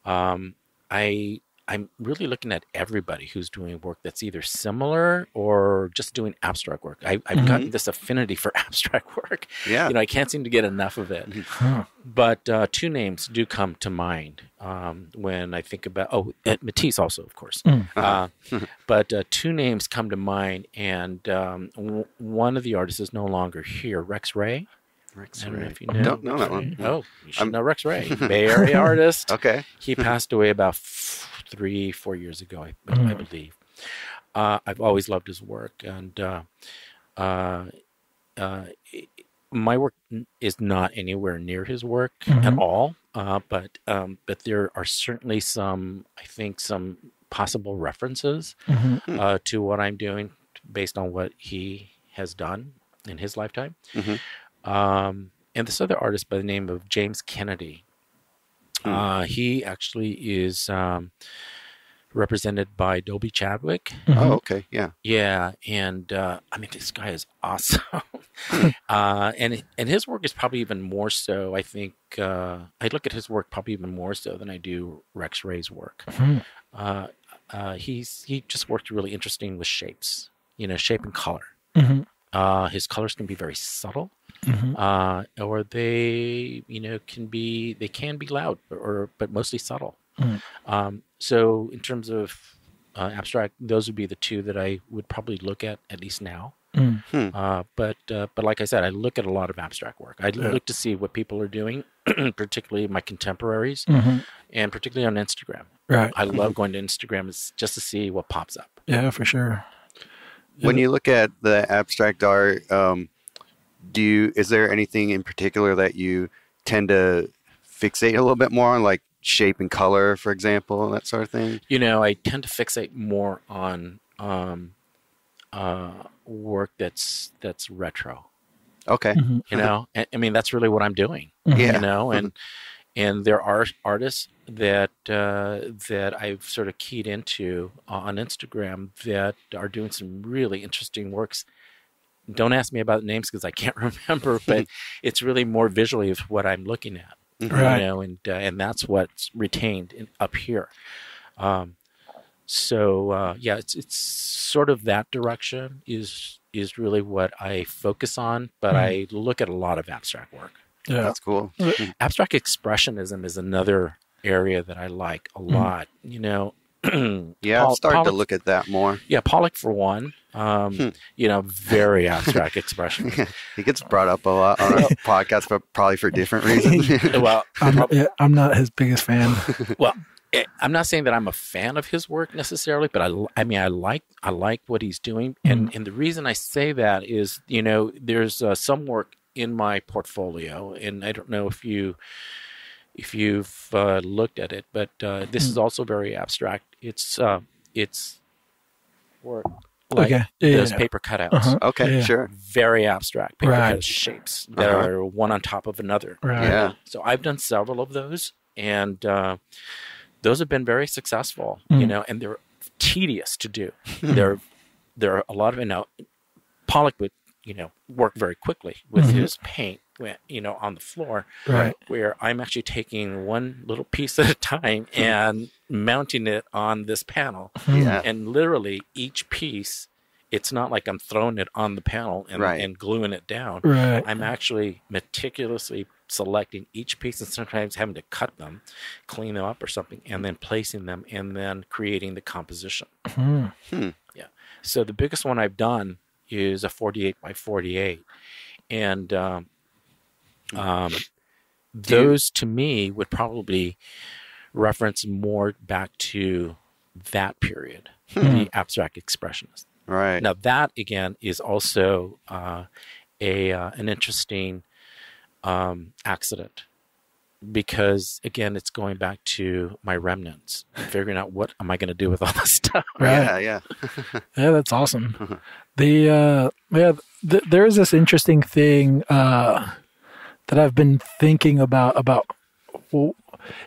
Um, I I'm really looking at everybody who's doing work that's either similar or just doing abstract work. I, I've gotten this affinity for abstract work. Yeah. You know, I can't seem to get enough of it. Huh. But uh, two names do come to mind um, when I think about. Oh, uh, Matisse also, of course. Mm. Uh, but uh, two names come to mind, and um, w- one of the artists is no longer here. Rex Ray. Rex I don't know Ray. if you know. Don't know that one. Oh, you should I'm- know Rex Ray, Bay Area artist. Okay. He passed away about f- three, four years ago, I, I Mm. believe. Uh, I've always loved his work, and uh, uh, uh, my work is not anywhere near his work at Mhm. all. Uh, but um, but there are certainly some, I think, some possible references Mhm. Hmm. uh, to what I'm doing based on what he has done in his lifetime. Mhm. Um, and this other artist by the name of James Kennedy, Hmm. uh, he actually is um, represented by Dolby Chadwick. Oh, Mhm. okay. Yeah. Yeah, and uh, I mean this guy is awesome, uh, and and his work is probably even more so. I think uh, I look at his work probably even more so than I do Rex Ray's work. Uh, he's he just worked really interesting with shapes, you know, shape and color. Mhm. Uh, his colors can be very subtle, Mhm. uh, or they, you know, can be they can be loud, or but mostly subtle. Mm. Um, so in terms of uh, abstract, those would be the two that I would probably look at at least now. Mm. Hmm. Uh, but uh, but like I said, I look at a lot of abstract work. I Yeah. look to see what people are doing, particularly my contemporaries, Mhm. and particularly on Instagram. Right. I love going to Instagram is- just to see what pops up. Yeah, for sure. When Yeah. you look at the abstract art, um, do you is there anything in particular that you tend to fixate a little bit more on, like shape and color, for example, that sort of thing? You know, I tend to fixate more on um, uh, work that's that's retro. Okay. Mhm. You know, I, I mean that's really what I'm doing. Mhm. Yeah. You know, and and there are artists that uh, that I've sort of keyed into on Instagram that are doing some really interesting works. Don't ask me about names because I can't remember, but it's really more visually of what I'm looking at. Mhm. Right. you know, and uh, and that's what's retained in, up here. Um, so uh, yeah, it's it's sort of that direction is is really what I focus on, but I look at a lot of abstract work. Yeah. That's cool. Abstract expressionism is another area that I like a lot. You know, Yeah, Paul- I've started to look at that more. Yeah, Pollock for one. Um, Hmm. You know, very abstract expression. He gets brought up a lot on our podcast, but probably for different reasons. well, I'm not, yeah, I'm not his biggest fan. well eh, i'm not saying that i'm a fan of his work necessarily but I, I mean i like i like what he's doing and and the reason i say that is you know there's uh, some work in my portfolio and i don't know if you if you've uh, looked at it but uh, this is also very abstract it's uh, it's work like okay. Yeah. those yeah. paper cutouts Uh-huh. okay, Yeah. sure. very abstract paper Right. cutout shapes that Uh-huh. are one on top of another Right. Yeah. so I've done several of those, and uh, those have been very successful. You Mm. know, and they're tedious to do. they're there are a lot of you know Pollock would you know work very quickly with Mhm. his paint you know on the floor Right. where I'm actually taking one little piece at a time and mounting it on this panel Yeah. and literally each piece it's not like I'm throwing it on the panel and, Right. and gluing it down Right. I'm actually meticulously selecting each piece and sometimes having to cut them, clean them up or something, and then placing them and then creating the composition. Hmm. So the biggest one I've done is a 48 by 48. And um, um, Do you- those to me would probably reference more back to that period, the abstract expressionist. Right. Now that again is also uh, a uh, an interesting um, accident because again it's going back to my remnants, figuring out what am I going to do with all this stuff. Right. Yeah. Yeah. Yeah, that's awesome. the uh, yeah, th- there is this interesting thing uh, that I've been thinking about about. Well,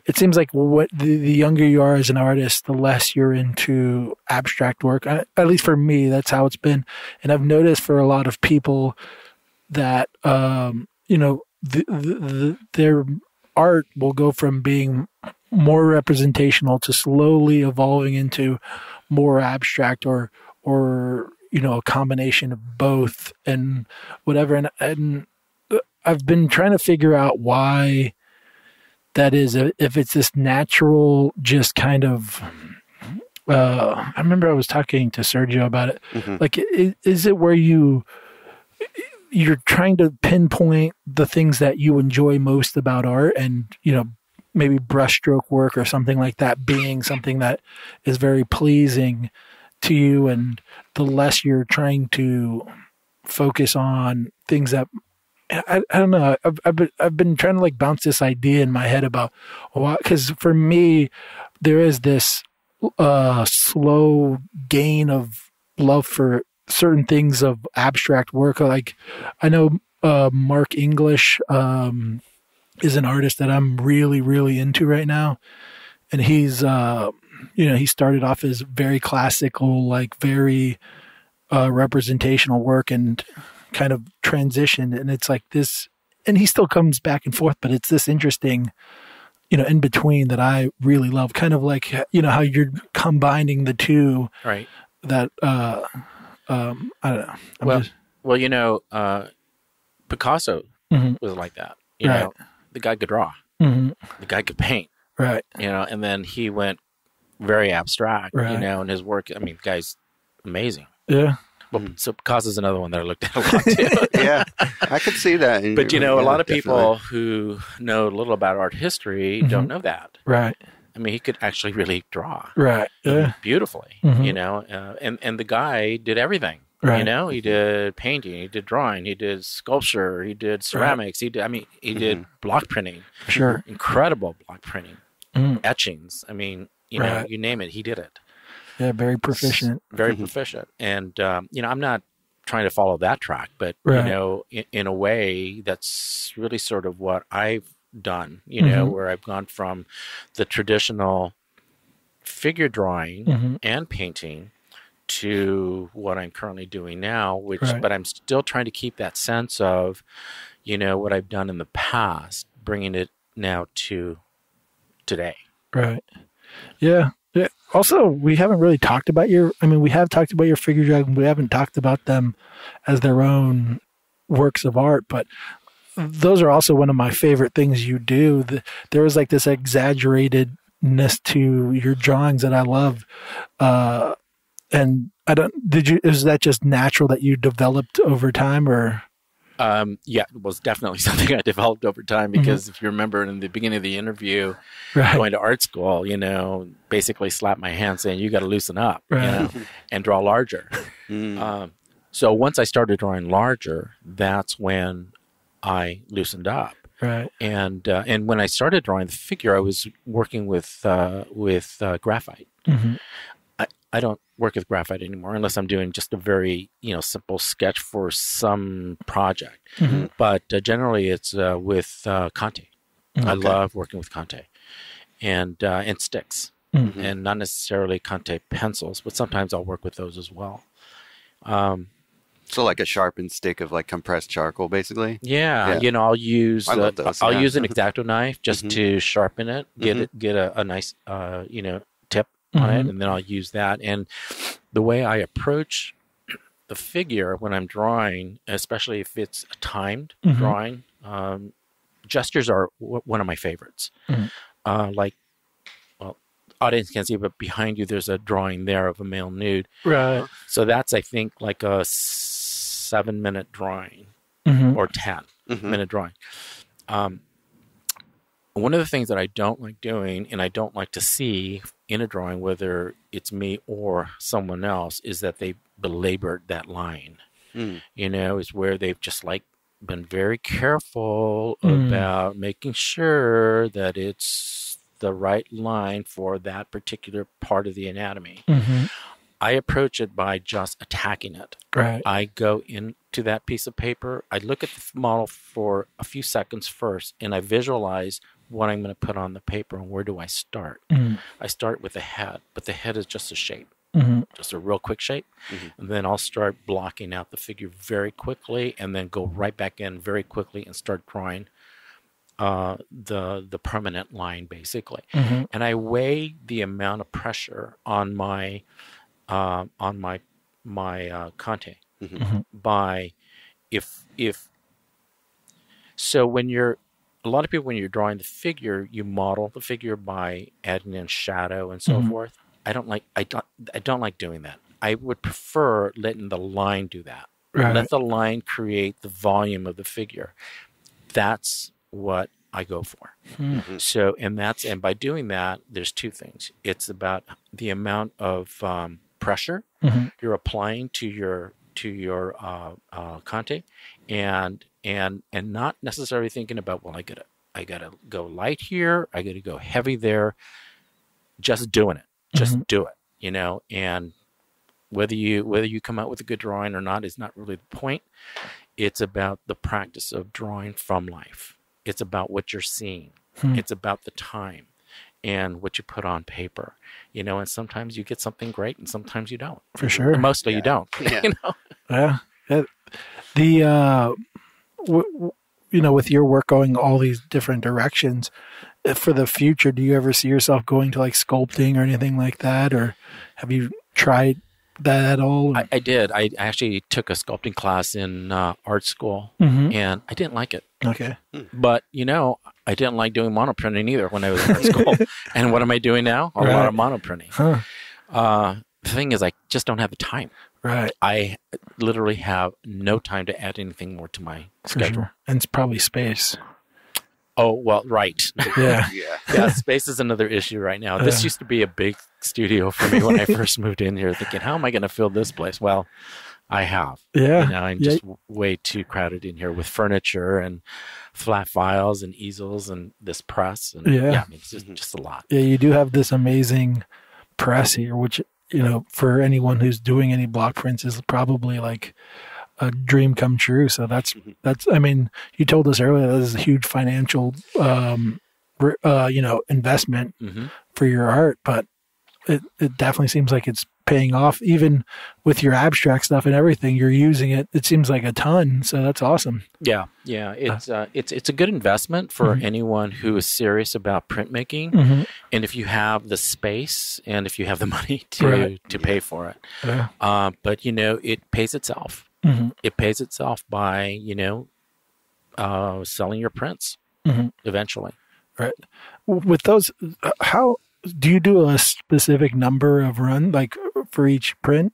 it seems like what the, the younger you are as an artist, the less you're into abstract work. I, at least for me, that's how it's been. And I've noticed for a lot of people that um, you know the, the, the, their art will go from being more representational to slowly evolving into more abstract or or you know a combination of both and whatever and and I've been trying to figure out why that is if it's this natural just kind of uh I remember I was talking to Sergio about it Mhm. like is it where you you're trying to pinpoint the things that you enjoy most about art and you know maybe brushstroke work or something like that being something that is very pleasing to you and the less you're trying to focus on things that I, I don't know. I've, I've, been, I've been trying to like bounce this idea in my head about why, because for me there is this uh slow gain of love for certain things of abstract work. Like i know uh mark english um is an artist that i'm really really into right now. And he's uh you know he started off as very classical like very uh representational work. And kind of transition. and it's like this and he still comes back and forth but it's this interesting you know in between that i really love kind of like you know how you're combining the two Right. that uh um i don't know I'm Well, just- Well, you know, uh, Picasso Mhm. was like that. You Right. know, the guy could draw, Mhm. the guy could paint. right You know, and then he went very abstract. You know, and his work. I mean, the guy's amazing. yeah Well, so Picasso's another one that I looked at a lot too. yeah. I could see that. in but you your- know, a lot of definitely. people who know a little about art history Mhm. don't know that. right I mean, he could actually really draw right yeah beautifully. Mhm. You know, uh, and and the guy did everything. Right. You know, he did painting, he did drawing, he did sculpture, he did ceramics, he did. I mean, he did block printing, sure incredible block printing, Mm. etchings. I mean, you know, you name it, he did it. Yeah very proficient very Mhm. proficient. And um, you know, I'm not trying to follow that track, but Right. you know, in, in a way, that's really sort of what I've done. You know, Mhm. where I've gone from the traditional figure drawing Mhm. and painting to what I'm currently doing now, which Right. but I'm still trying to keep that sense of, you know, what I've done in the past, bringing it now to today. Right. Yeah. Also, we haven't really talked about your. I mean, we have talked about your figure drawing. We haven't talked about them as their own works of art, but those are also one of my favorite things you do. The, there was like this exaggeratedness to your drawings that I love. Uh, and I don't. Did you? Is that just natural that you developed over time, or? Um, yeah, it was definitely something I developed over time Mm-hmm. because if you remember in the beginning of the interview, Right. going to art school, you know, basically slapped my hand saying, you got to loosen up, Right. you know, and draw larger. Mm. Um, so once I started drawing larger, that's when I loosened up. Right. And uh, and when I started drawing the figure, I was working with uh, with uh, graphite. hmm I, I don't work with graphite anymore unless I'm doing just a very you know simple sketch for some project. Mhm. But uh, generally, it's uh, with uh, Conte. I love working with Conte, and uh, and sticks, Mhm. and not necessarily Conte pencils, but sometimes I'll work with those as well. Um, So like a sharpened stick of like compressed charcoal, basically. yeah, Yeah. you know, I'll use I love uh, those, I'll yeah. use an exacto knife just Mhm. to sharpen it, get Mhm. it, get a, a nice, uh, you know, tip on it, Mhm. and then I'll use that. And the way I approach the figure when I'm drawing, especially if it's a timed Mhm. drawing, um, gestures are w- one of my favorites. Mhm. Uh, like, well, audience can't see, but behind you, there's a drawing there of a male nude. Right. So that's, I think, like a seven minute drawing hmm or 10 Mhm. minute drawing. Um, one of the things that I don't like doing and I don't like to see in a drawing, whether it's me or someone else, is that they belabored that line. Mm. You know, is where they've just like been very careful Mm. about making sure that it's the right line for that particular part of the anatomy. hmm I approach it by just attacking it. Right. I go into that piece of paper. I look at the model for a few seconds first, and I visualize what I'm going to put on the paper and where do I start. hmm I start with the head, but the head is just a shape, hmm just a real quick shape. Mhm. And then I'll start blocking out the figure very quickly, and then go right back in very quickly and start drawing uh, the the permanent line basically hmm and I weigh the amount of pressure on my uh, on my my uh, Conte Mhm. by if if so when you're a lot of people when you're drawing the figure you model the figure by adding in shadow and so Mhm. forth. I don't like I don't I don't like doing that. I would prefer letting the line do that. Right. Let the line create the volume of the figure. That's what I go for. Mhm. So, and that's, and by doing that, there's two things. It's about the amount of um, pressure Mhm. you're applying to your to your uh, uh, Conte, and and and not necessarily thinking about well, I gotta I gotta go light here, I gotta go heavy there. Just doing it, just do it, you know. And whether you whether you come out with a good drawing or not is not really the point. It's about the practice of drawing from life. It's about what you're seeing. Hmm. It's about the time and what you put on paper. You know, and sometimes you get something great and sometimes you don't. For sure. Mostly Yeah. you don't. Yeah. you know? Yeah. Yeah. The uh, w- you know, with your work going all these different directions, uh, for the future, do you ever see yourself going to like sculpting or anything like that, or have you tried that at all? I, I did. I actually took a sculpting class in uh, art school Mhm. and I didn't like it. Okay. But, you know, I didn't like doing monoprinting either when I was in art school. and what am I doing now? A lot of monoprinting. Huh. Uh, the thing is, I just don't have the time. Right. I literally have no time to add anything more to my For schedule. sure. And it's probably space. Oh, well, right. Yeah. Yeah. yeah, space is another issue right now. This Yeah. used to be a big studio for me when I first moved in here, thinking, how am I going to fill this place? Well, I have. Yeah. You know, I'm just w- way too crowded in here with furniture and flat files and easels and this press. And Yeah. yeah, I mean, it's just, Mhm. just a lot. Yeah, you do have this amazing press here, which you know, for anyone who's doing any block prints, is probably like a dream come true. So that's Mhm. that's. I mean, you told us earlier that is a huge financial, um, uh, you know, investment hmm for your art, but it it definitely seems like it's paying off. Even with your abstract stuff and everything, you're using it. It seems like a ton. So that's awesome. Yeah, yeah. It's uh, it's it's a good investment for Mhm. anyone who is serious about printmaking, Mm-hmm. and if you have the space and if you have the money to Right. to Yeah. pay for it. Yeah. Uh, but you know, it pays itself. hmm It pays itself by you know uh, selling your prints Mhm. eventually. with those uh, how do you do a specific number of run like for each print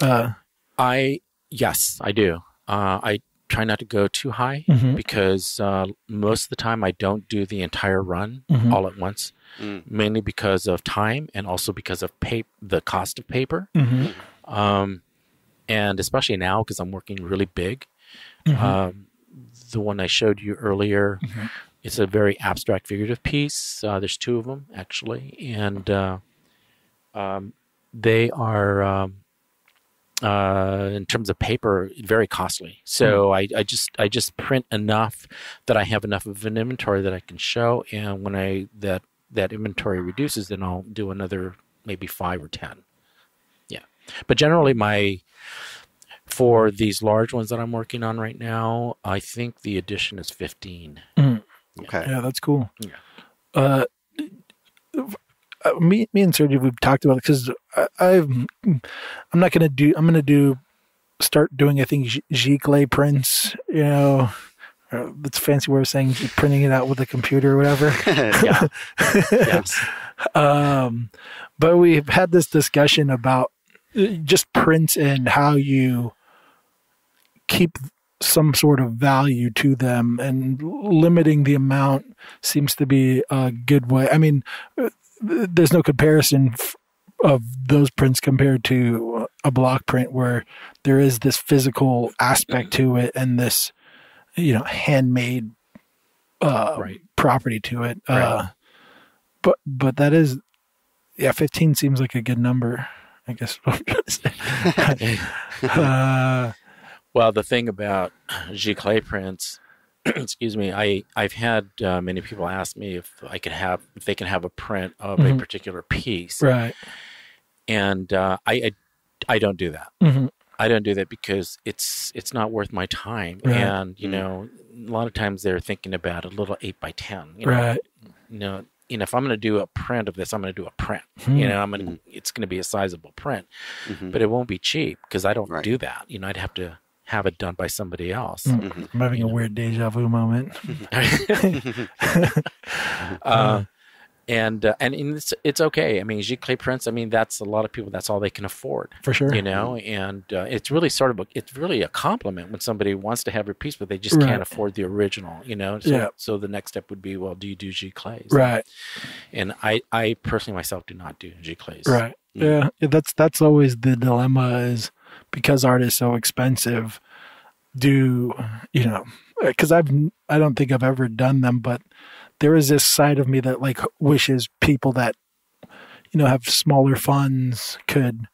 uh I yes, I do. Uh, I try not to go too high Mhm. because uh, most of the time I don't do the entire run Mhm. all at once, Mm. mainly because of time and also because of pap- the cost of paper. Mhm. Um, and especially now because I'm working really big. Mhm. Um, the one I showed you earlier, Mhm. it's a very abstract figurative piece. Uh, there's two of them actually, and uh, um, they are um, uh, in terms of paper very costly. So I, I just I just print enough that I have enough of an inventory that I can show, and when I that that inventory reduces, then I'll do another maybe five or ten. Yeah, but generally my For these large ones that I'm working on right now, I think the edition is 15. Okay. Yeah, that's cool. Yeah. Uh, uh, me, me and Sergio, we've talked about it because I've, I'm not gonna do. I'm gonna do, start doing. I think G- giclée prints. You know, uh, that's a fancy way of saying printing it out with a computer or whatever. yeah. yes. um, but we've had this discussion about uh, just prints and how you keep some sort of value to them and limiting the amount seems to be a good way. I mean, uh, there's no comparison f- of those prints compared to a block print where there is this physical aspect to it and this, you know, handmade uh, Right. property to it. Uh, but but that is, yeah, 15 seems like a good number. I guess. what I'm trying to say. uh, Well, the thing about giclée prints, excuse me, I I've had uh, many people ask me if I could have if they can have a print of Mhm. a particular piece, right. and uh, I, I I don't do that. hmm I don't do that because it's it's not worth my time, Right. and you Mm. know, a lot of times they're thinking about a little eight by ten. You know, Right. you know, you know, if I'm going to do a print of this, I'm going to do a print. Hmm. You know, I'm going to. It's going to be a sizable print, Mhm. but it won't be cheap because I don't Right. do that. You know, I'd have to have it done by somebody else. Mm. I'm having a weird deja vu moment. uh, and uh, and it's it's okay. I mean, giclée prints. I mean, that's a lot of people. That's all they can afford. For sure. You know, and uh, it's really sort of a, it's really a compliment when somebody wants to have your piece, but they just Right. can't afford the original. You know, so, Yeah. so the next step would be, well, do you do giclées? Right. And I I personally myself do not do giclées. Right. Yeah. yeah. That's that's always the dilemma is because art is so expensive. Do you know? Because I've I don't think I've ever done them, but there is this side of me that like wishes people that you know have smaller funds could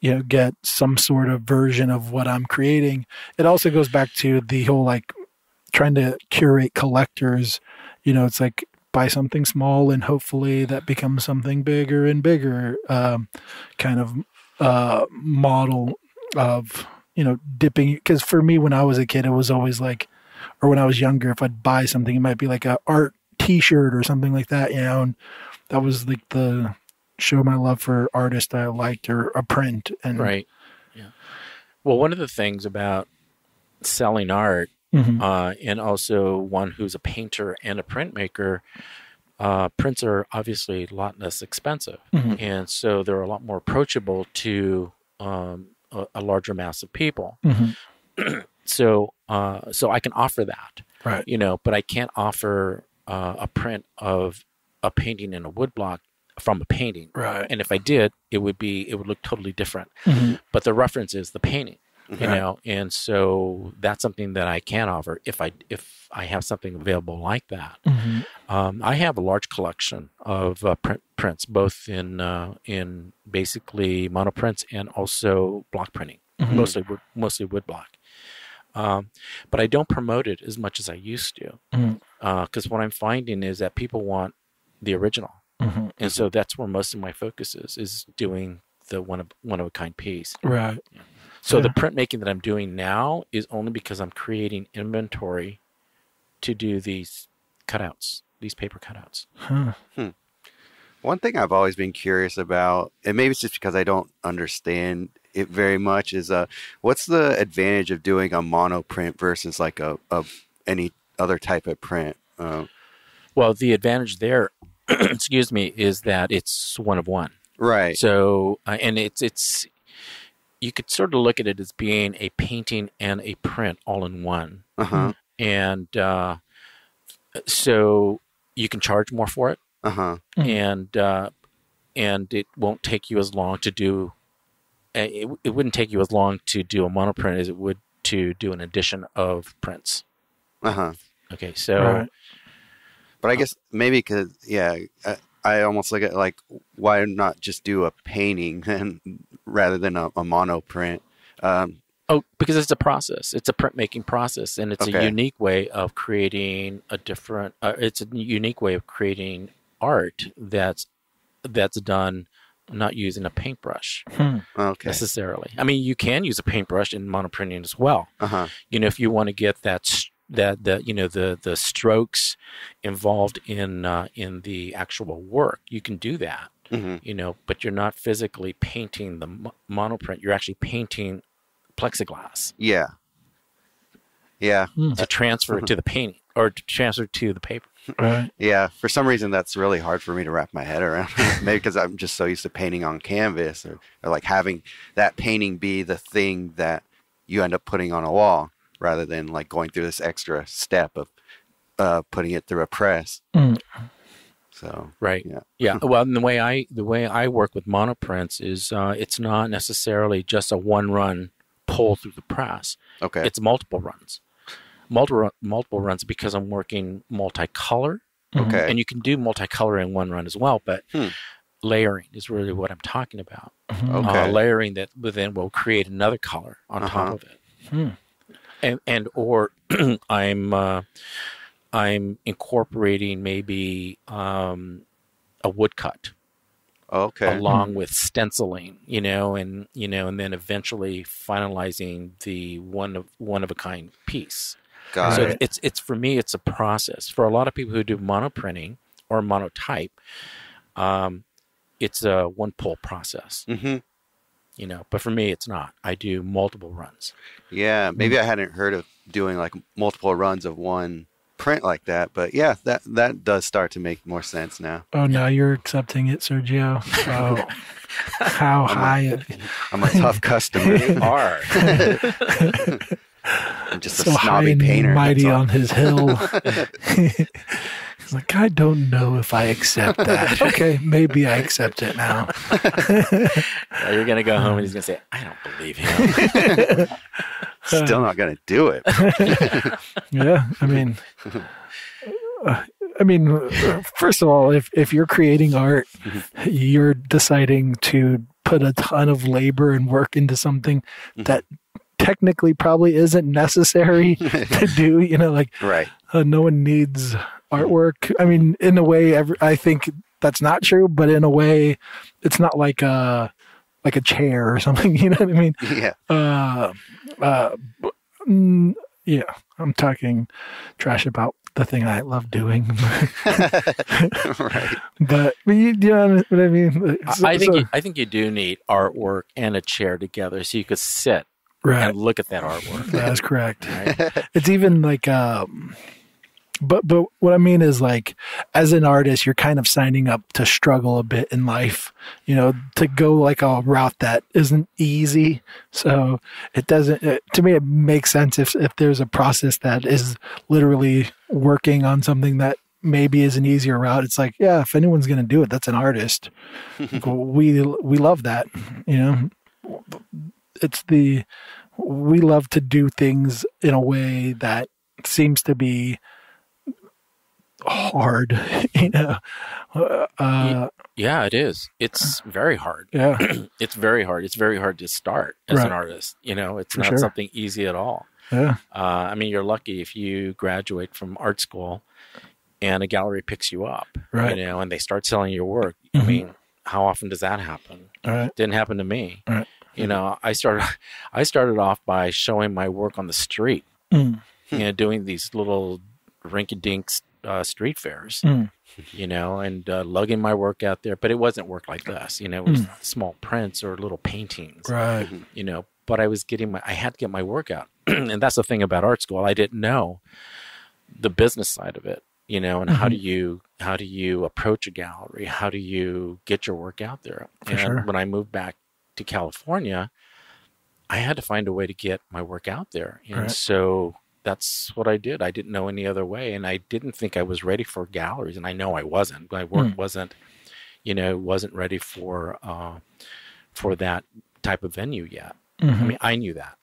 you know get some sort of version of what I'm creating. It also goes back to the whole like trying to curate collectors. You know, it's like buy something small and hopefully that becomes something bigger and bigger um, kind of uh, model of you know dipping because for me when i was a kid it was always like or when i was younger if i'd buy something it might be like a art t-shirt or something like that you know and that was like the show my love for artist i liked or a print and Right. Yeah. Well, one of the things about selling art Mhm. uh, and also one who's a painter and a printmaker, uh, prints are obviously a lot less expensive, Mhm. and so they're a lot more approachable to um, a, a larger mass of people. Mhm. So, uh, so I can offer that, right you know, but I can't offer uh, a print of a painting in a woodblock from a painting. right And if I did, it would be it would look totally different. Mhm. But the reference is the painting you Right. know and so that's something that i can offer if i if i have something available like that Mhm. um, i have a large collection of uh, print, prints both in uh, in basically monoprints and also block printing Mhm. mostly wood, mostly wood block um, but i don't promote it as much as i used to because what i'm finding is that people want the original Mhm. and so that's where most of my focus is is doing the one of one of a kind piece right so the printmaking that I'm doing now is only because I'm creating inventory to do these cutouts, these paper cutouts. huh. One thing I've always been curious about, and maybe it's just because I don't understand it very much, is uh, what's the advantage of doing a mono print versus like a, a any other type of print? Uh, Well, the advantage there, excuse me, is that it's one of one. right. So, uh, and it's it's you could sort of look at it as being a painting and a print all in one, Uh huh. and uh, so you can charge more for it. Uh huh. Mhm. and uh, and it won't take you as long to do. uh, It, it wouldn't take you as long to do a monoprint as it would to do an edition of prints. Uh huh. Okay, so Right. But I guess maybe because yeah, I, I almost look at like why not just do a painting and rather than a, a mono print. Um, oh, because it's a process. It's a printmaking process, and it's a unique way of creating a different. Uh, it's a unique way of creating art that's that's done not using a paintbrush Okay. necessarily. I mean, you can use a paintbrush in monoprinting as well. Uh huh. You know, if you want to get that s- that the you know the the strokes involved in uh, in the actual work, you can do that. hmm You know, but you're not physically painting the mo- monoprint. You're actually painting plexiglass Yeah. Yeah. to transfer it to the painting or to transfer to the paper. Right. Yeah. For some reason, that's really hard for me to wrap my head around. Maybe because I'm just so used to painting on canvas or, or like having that painting be the thing that you end up putting on a wall rather than like going through this extra step of uh, putting it through a press. Mm. So, Right. Yeah. Yeah. Well, and the way I the way I work with monoprints is uh, it's not necessarily just a one run pull through the press. okay. It's multiple runs, multiple multiple runs because I'm working multicolor, okay. and you can do multicolor in one run as well. But Hmm. layering is really what I'm talking about. Okay. Uh, layering that then will create another color on top Uh-huh. of it, Hmm. And and or I'm uh, I'm incorporating maybe um, a woodcut okay. along with stenciling, you know, and you know, and then eventually finalizing the one of one of a kind piece. Got so it. Right. it's it's for me, it's a process. For a lot of people who do monoprinting or monotype, um, it's a one pull process, hmm you know. But for me, it's not. I do multiple runs. Yeah. Mm. Maybe I hadn't heard of doing like multiple runs of one print like that, but yeah, that that does start to make more sense now. Oh, now you're accepting it, Sergio. Oh, how high? It, I'm a tough customer. You are. I'm just a so high snobby and painter. mighty on his hill. He's like, I don't know if I accept that. Okay, maybe I accept it now. You're gonna go home and he's gonna say, "I don't believe him." Still not gonna do it. Yeah, I mean, uh, I mean, uh, first of all, if if you're creating art, you're deciding to put a ton of labor and work into something that technically probably isn't necessary to do. You know, like right. uh, no one needs artwork. I mean, in a way, every, I think that's not true, but in a way, it's not like a like a chair or something. You know what I mean? Yeah. Uh, uh, b- mm, yeah, I'm talking trash about the thing I love doing, right. but, but you, you know what I mean? So- I think so- you, I think you do need artwork and a chair together so you could sit right. and look at that artwork. That's correct. Right? it's even like um but but what i mean is like as an artist you're kind of signing up to struggle a bit in life you know to go like a route that isn't easy. So it doesn't it, to me it makes sense if if there's a process that is literally working on something that maybe is an easier route. It's like yeah if anyone's going to do it that's an artist. Like, we we love that you know? It's the we love to do things in a way that seems to be hard you know uh, uh, yeah, it is. It's very hard. yeah It's very hard. It's very hard to start as Right. an artist. You know, it's For not sure. something easy at all. yeah Uh, I mean, you're lucky if you graduate from art school and a gallery picks you up, Right. you know, and they start selling your work. I Mhm. mean, how often does that happen? right Didn't happen to me. Right. You know, I started I started off by showing my work on the street, Mm. you know, doing these little rinky-dinks uh, street fairs, Mm. you know, and uh, lugging my work out there. But it wasn't work like this, you know, it was small prints or little paintings, right you know. But I was getting my, I had to get my work out, and that's the thing about art school. I didn't know the business side of it, you know, and how do you how do you approach a gallery? How do you get your work out there? For and sure. when I moved back to California, I had to find a way to get my work out there, and Right. so that's what I did. I didn't know any other way, and I didn't think I was ready for galleries, and I know I wasn't. My work Hmm. wasn't, you know, wasn't ready for uh, for that type of venue yet. I Mhm. mean, I knew that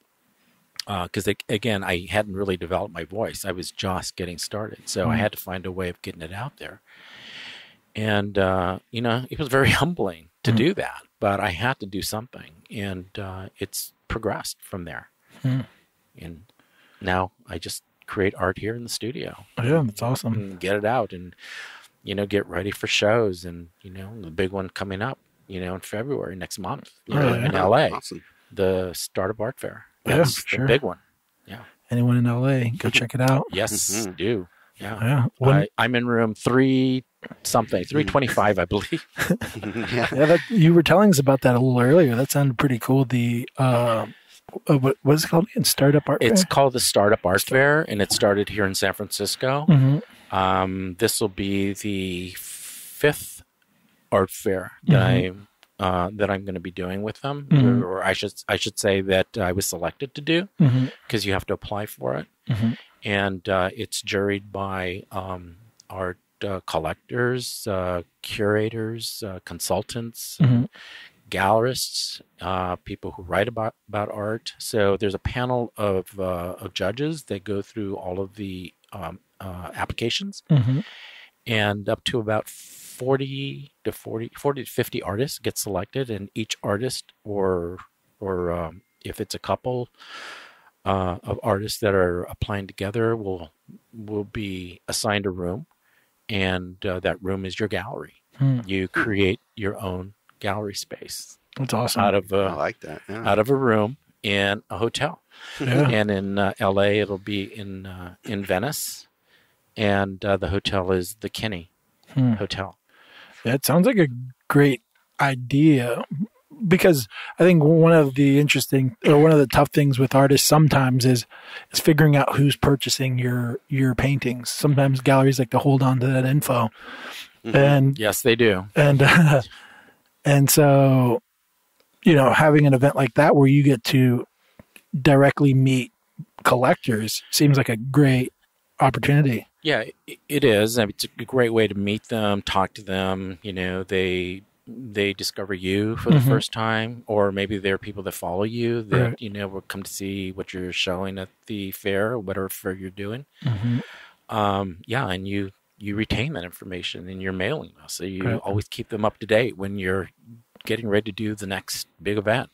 because again, I hadn't really developed my voice. I was just getting started, so I Mm. had to find a way of getting it out there. And uh, you know, it was very humbling to Mm. do that, but I had to do something, and uh, it's progressed from there. Mm. And now I just create art here in the studio yeah that's awesome and get it out, and you know, get ready for shows, and you know, the big one coming up. you know, in February next month you Oh, know, yeah. in LA, Awesome. the Startup Art Fair. Yeah, That's sure. big one. Yeah. Anyone in LA, go check it out. Yes, Mhm. do. Yeah. Yeah. When, I, I'm in room three something, 325, I believe. yeah. yeah, that, you were telling us about that a little earlier. That sounded pretty cool. The uh, uh, what what is it called again? Startup art. Fair? It's called the Startup Art Fair, and it started here in San Francisco. Mhm. Um, this will be the fifth art fair that Mhm. I uh, that I'm going to be doing with them, Mhm. or I should I should say that I was selected to do because you have to apply for it, Mhm. and uh, it's juried by um, art uh, collectors, uh, curators, uh, consultants, Mhm. Gallerists, uh, people who write about, about art. So there's a panel of, uh, of judges that go through all of the um, uh, applications, Mhm. and up to about 40 to 40, 40 to 50 artists get selected, and each artist, or or um, if it's a couple uh, of artists that are applying together, will will be assigned a room, and uh, that room is your gallery. Hmm. You create your own gallery space That's awesome. out of I a like that. Yeah. out of a room in a hotel. Yeah. And in uh, L.A., it'll be in uh, in Venice, and uh, the hotel is the Kinney Hmm. Hotel. That sounds like a great idea because I think one of the interesting or one of the tough things with artists sometimes is is figuring out who's purchasing your your paintings. Sometimes galleries like to hold on to that info, Mhm. and Yes, they do. and and so you know having an event like that where you get to directly meet collectors seems like a great opportunity. Yeah, it is. I mean, it's a great way to meet them, talk to them. You know, they they discover you for the Mhm. first time, or maybe there are people that follow you that Right. you know will come to see what you're showing at the fair, or whatever fair you're doing. um, yeah, and you you retain that information in your mailing list, so you Right. always keep them up to date when you're getting ready to do the next big event.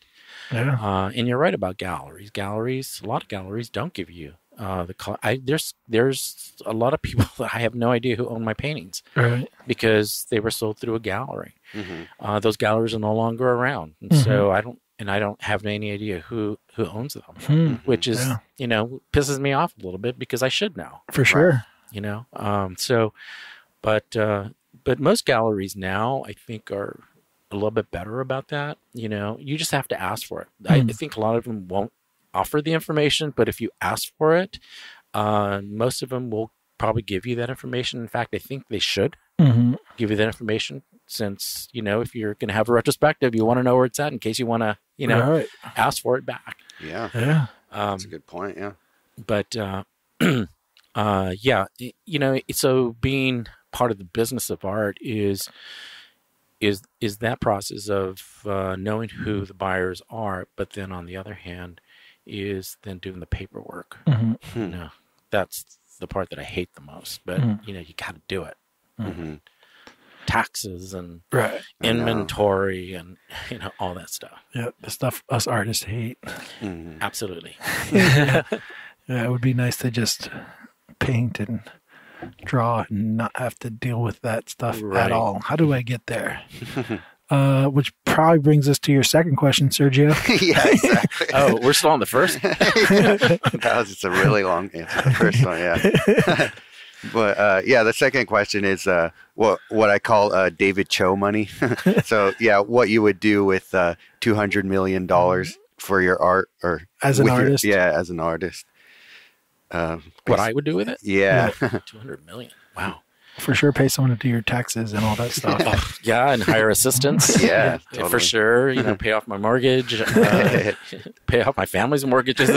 Yeah. Uh, and you're right about galleries. Galleries, a lot of galleries don't give you uh, the. col- I, there's there's a lot of people that I have no idea who own my paintings Right. because they were sold through a gallery. Mhm. Uh, those galleries are no longer around, and so I don't and I don't have any idea who who owns them, Hmm. which is Yeah. you know pisses me off a little bit because I should know For sure. You know um so but uh but most galleries now i think are a little bit better about that you know you just have to ask for it I, I Hmm. think a lot of them won't offer the information but if you ask for it uh most of them will probably give you that information in fact i think they should hmm give you that information since you know if you're going to have a retrospective you want to know where it's at in case you want to you know Right. ask for it back Yeah. Yeah. um That's a good point. Yeah. but uh, uh, yeah, you know, so being part of the business of art is is is that process of uh, knowing who the buyers are, but then on the other hand, is then doing the paperwork. hmm You know, that's the part that I hate the most. But Mhm. you know, you got to do it. hmm Taxes and Right. Inventory and you know all that stuff. Yeah. The stuff us artists hate. hmm Absolutely. Yeah, it would be nice to just paint and draw and not have to deal with that stuff Right. at all. How do I get there? uh, which probably brings us to your second question, Sergio. yeah. Exactly. oh, we're still on the first. that was just a really long answer. The first one, yeah. but uh, yeah, the second question is uh, what what I call uh, David Choe money. so yeah, what you would do with uh, two hundred million dollars for your art or As an with your- artist? yeah, as an artist. Um, what I would do with it? yeah, Two hundred million. Wow. For sure, pay someone to do your taxes and all that stuff. Oh, yeah, and hire assistants. Yeah, for totally. sure. You know, pay off my mortgage, uh, pay off my family's mortgages,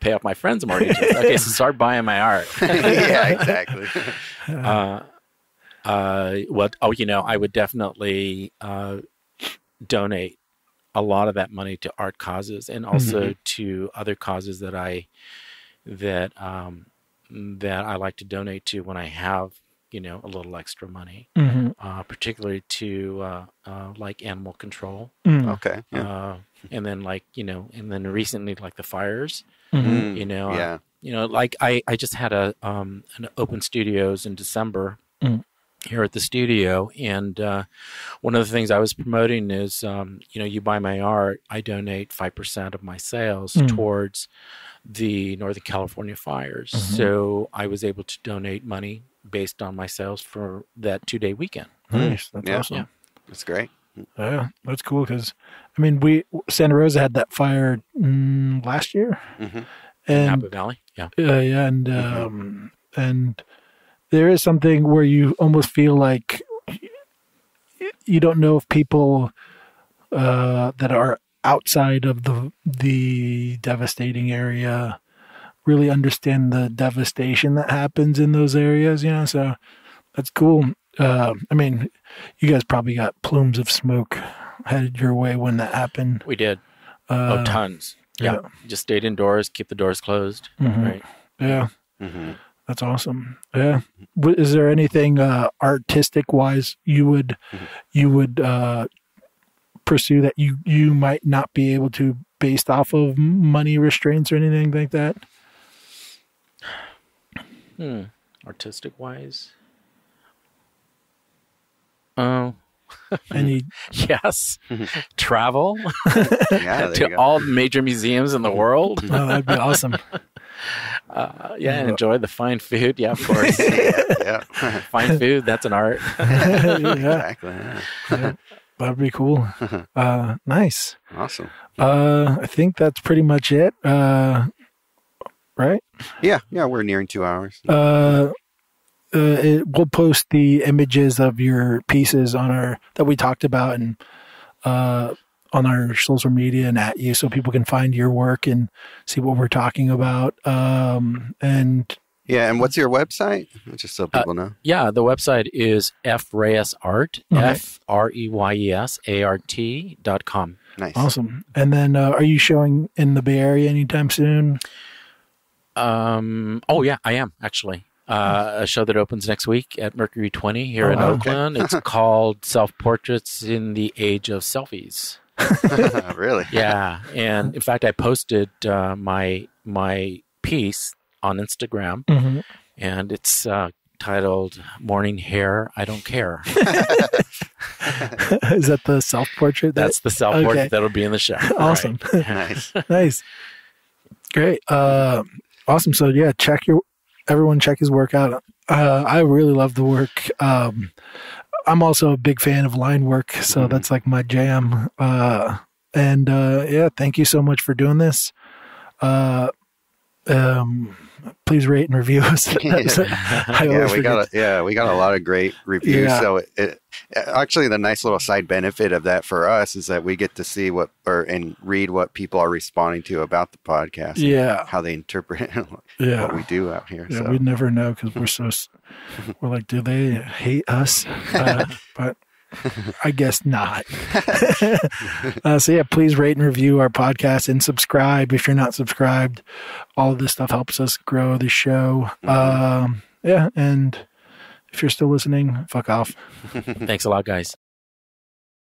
pay off my friends' mortgages. Okay, so start buying my art. yeah, exactly. Uh, uh, what? Oh, you know, I would definitely uh, donate a lot of that money to art causes and also to other causes that I that um, that I like to donate to when I have you know a little extra money. hmm uh, particularly to uh, uh, like animal control, Mm. Okay. Yeah. uh, and then like you know, and then recently like the fires. Mhm. Mm, You know, uh, yeah. you know, like I I just had a um an open studios in December, Mm. Here at the studio. And uh, one of the things I was promoting is, um, you know, you buy my art, I donate 5% of my sales Mm. towards the Northern California fires. Mhm. So I was able to donate money based on my sales for that two day weekend. Nice. That's Yeah. awesome. Yeah. That's great. Yeah, that's cool because, I mean, we Santa Rosa had that fire mm, last year, Mhm. and Napa Valley. Yeah. uh, yeah, and um, and there is something where you almost feel like you don't know if people uh, that are outside of the the devastating area really understand the devastation that happens in those areas. You know, so that's cool. Uh, I mean, you guys probably got plumes of smoke headed your way when that happened. We did. Uh, oh, tons. Yeah. yeah. Just stayed indoors, keep the doors closed. Mhm. Right. Yeah. hmm That's awesome. Yeah. Is there anything uh, artistic wise you would you would uh, pursue that you you might not be able to based off of money restraints or anything like that? Hmm. Artistic wise. Oh, Any yes. Travel Yeah, to all major museums in the world. oh, that'd be awesome. Uh, yeah, enjoy the fine food. Yeah, of course. yeah, fine food, that's an art. yeah, exactly. yeah. that'd be cool. Uh, nice. Awesome. Uh, I think that's pretty much it. Uh, right. Yeah, yeah, we're nearing two hours. Uh, uh, we'll post the images of your pieces on our that we talked about and uh, on our social media and at you, so people can find your work and see what we're talking about. Um, and Yeah, and what's your website? Just so people know. Yeah, the website is F Reyes Art, Okay. F R E Y E S A R T dot com. Nice. awesome. And then, uh, are you showing in the Bay Area anytime soon? Um, oh, yeah, I am actually. Uh, a show that opens next week at Mercury 20 here Oh, in wow. Oakland. It's called Self Portraits in the Age of Selfies. really? Yeah, and in fact, I posted uh, my my piece on Instagram, Mhm. and it's uh, titled "Morning Hair, I Don't Care." Is that the self portrait? That's the self portrait Okay. that'll be in the show. awesome. Right. nice. nice. Great. Uh, awesome. So yeah, check your everyone check his work out. Uh, I really love the work. Um, I'm also a big fan of line work, so Mhm. that's like my jam. Uh, and uh, yeah, thank you so much for doing this. Uh, um, please rate and review us. Yeah, we got a, yeah, we got a lot of great reviews. Yeah. So it, it actually the nice little side benefit of that for us is that we get to see what or and read what people are responding to about the podcast. yeah, How they interpret what we do out here. Yeah, so we'd never know because we're so we're like, do they hate us? Uh, but I guess not. uh, so yeah, please rate and review our podcast and subscribe if you're not subscribed. All of this stuff helps us grow the show. Um, yeah, and if you're still listening, fuck off. Thanks a lot, guys.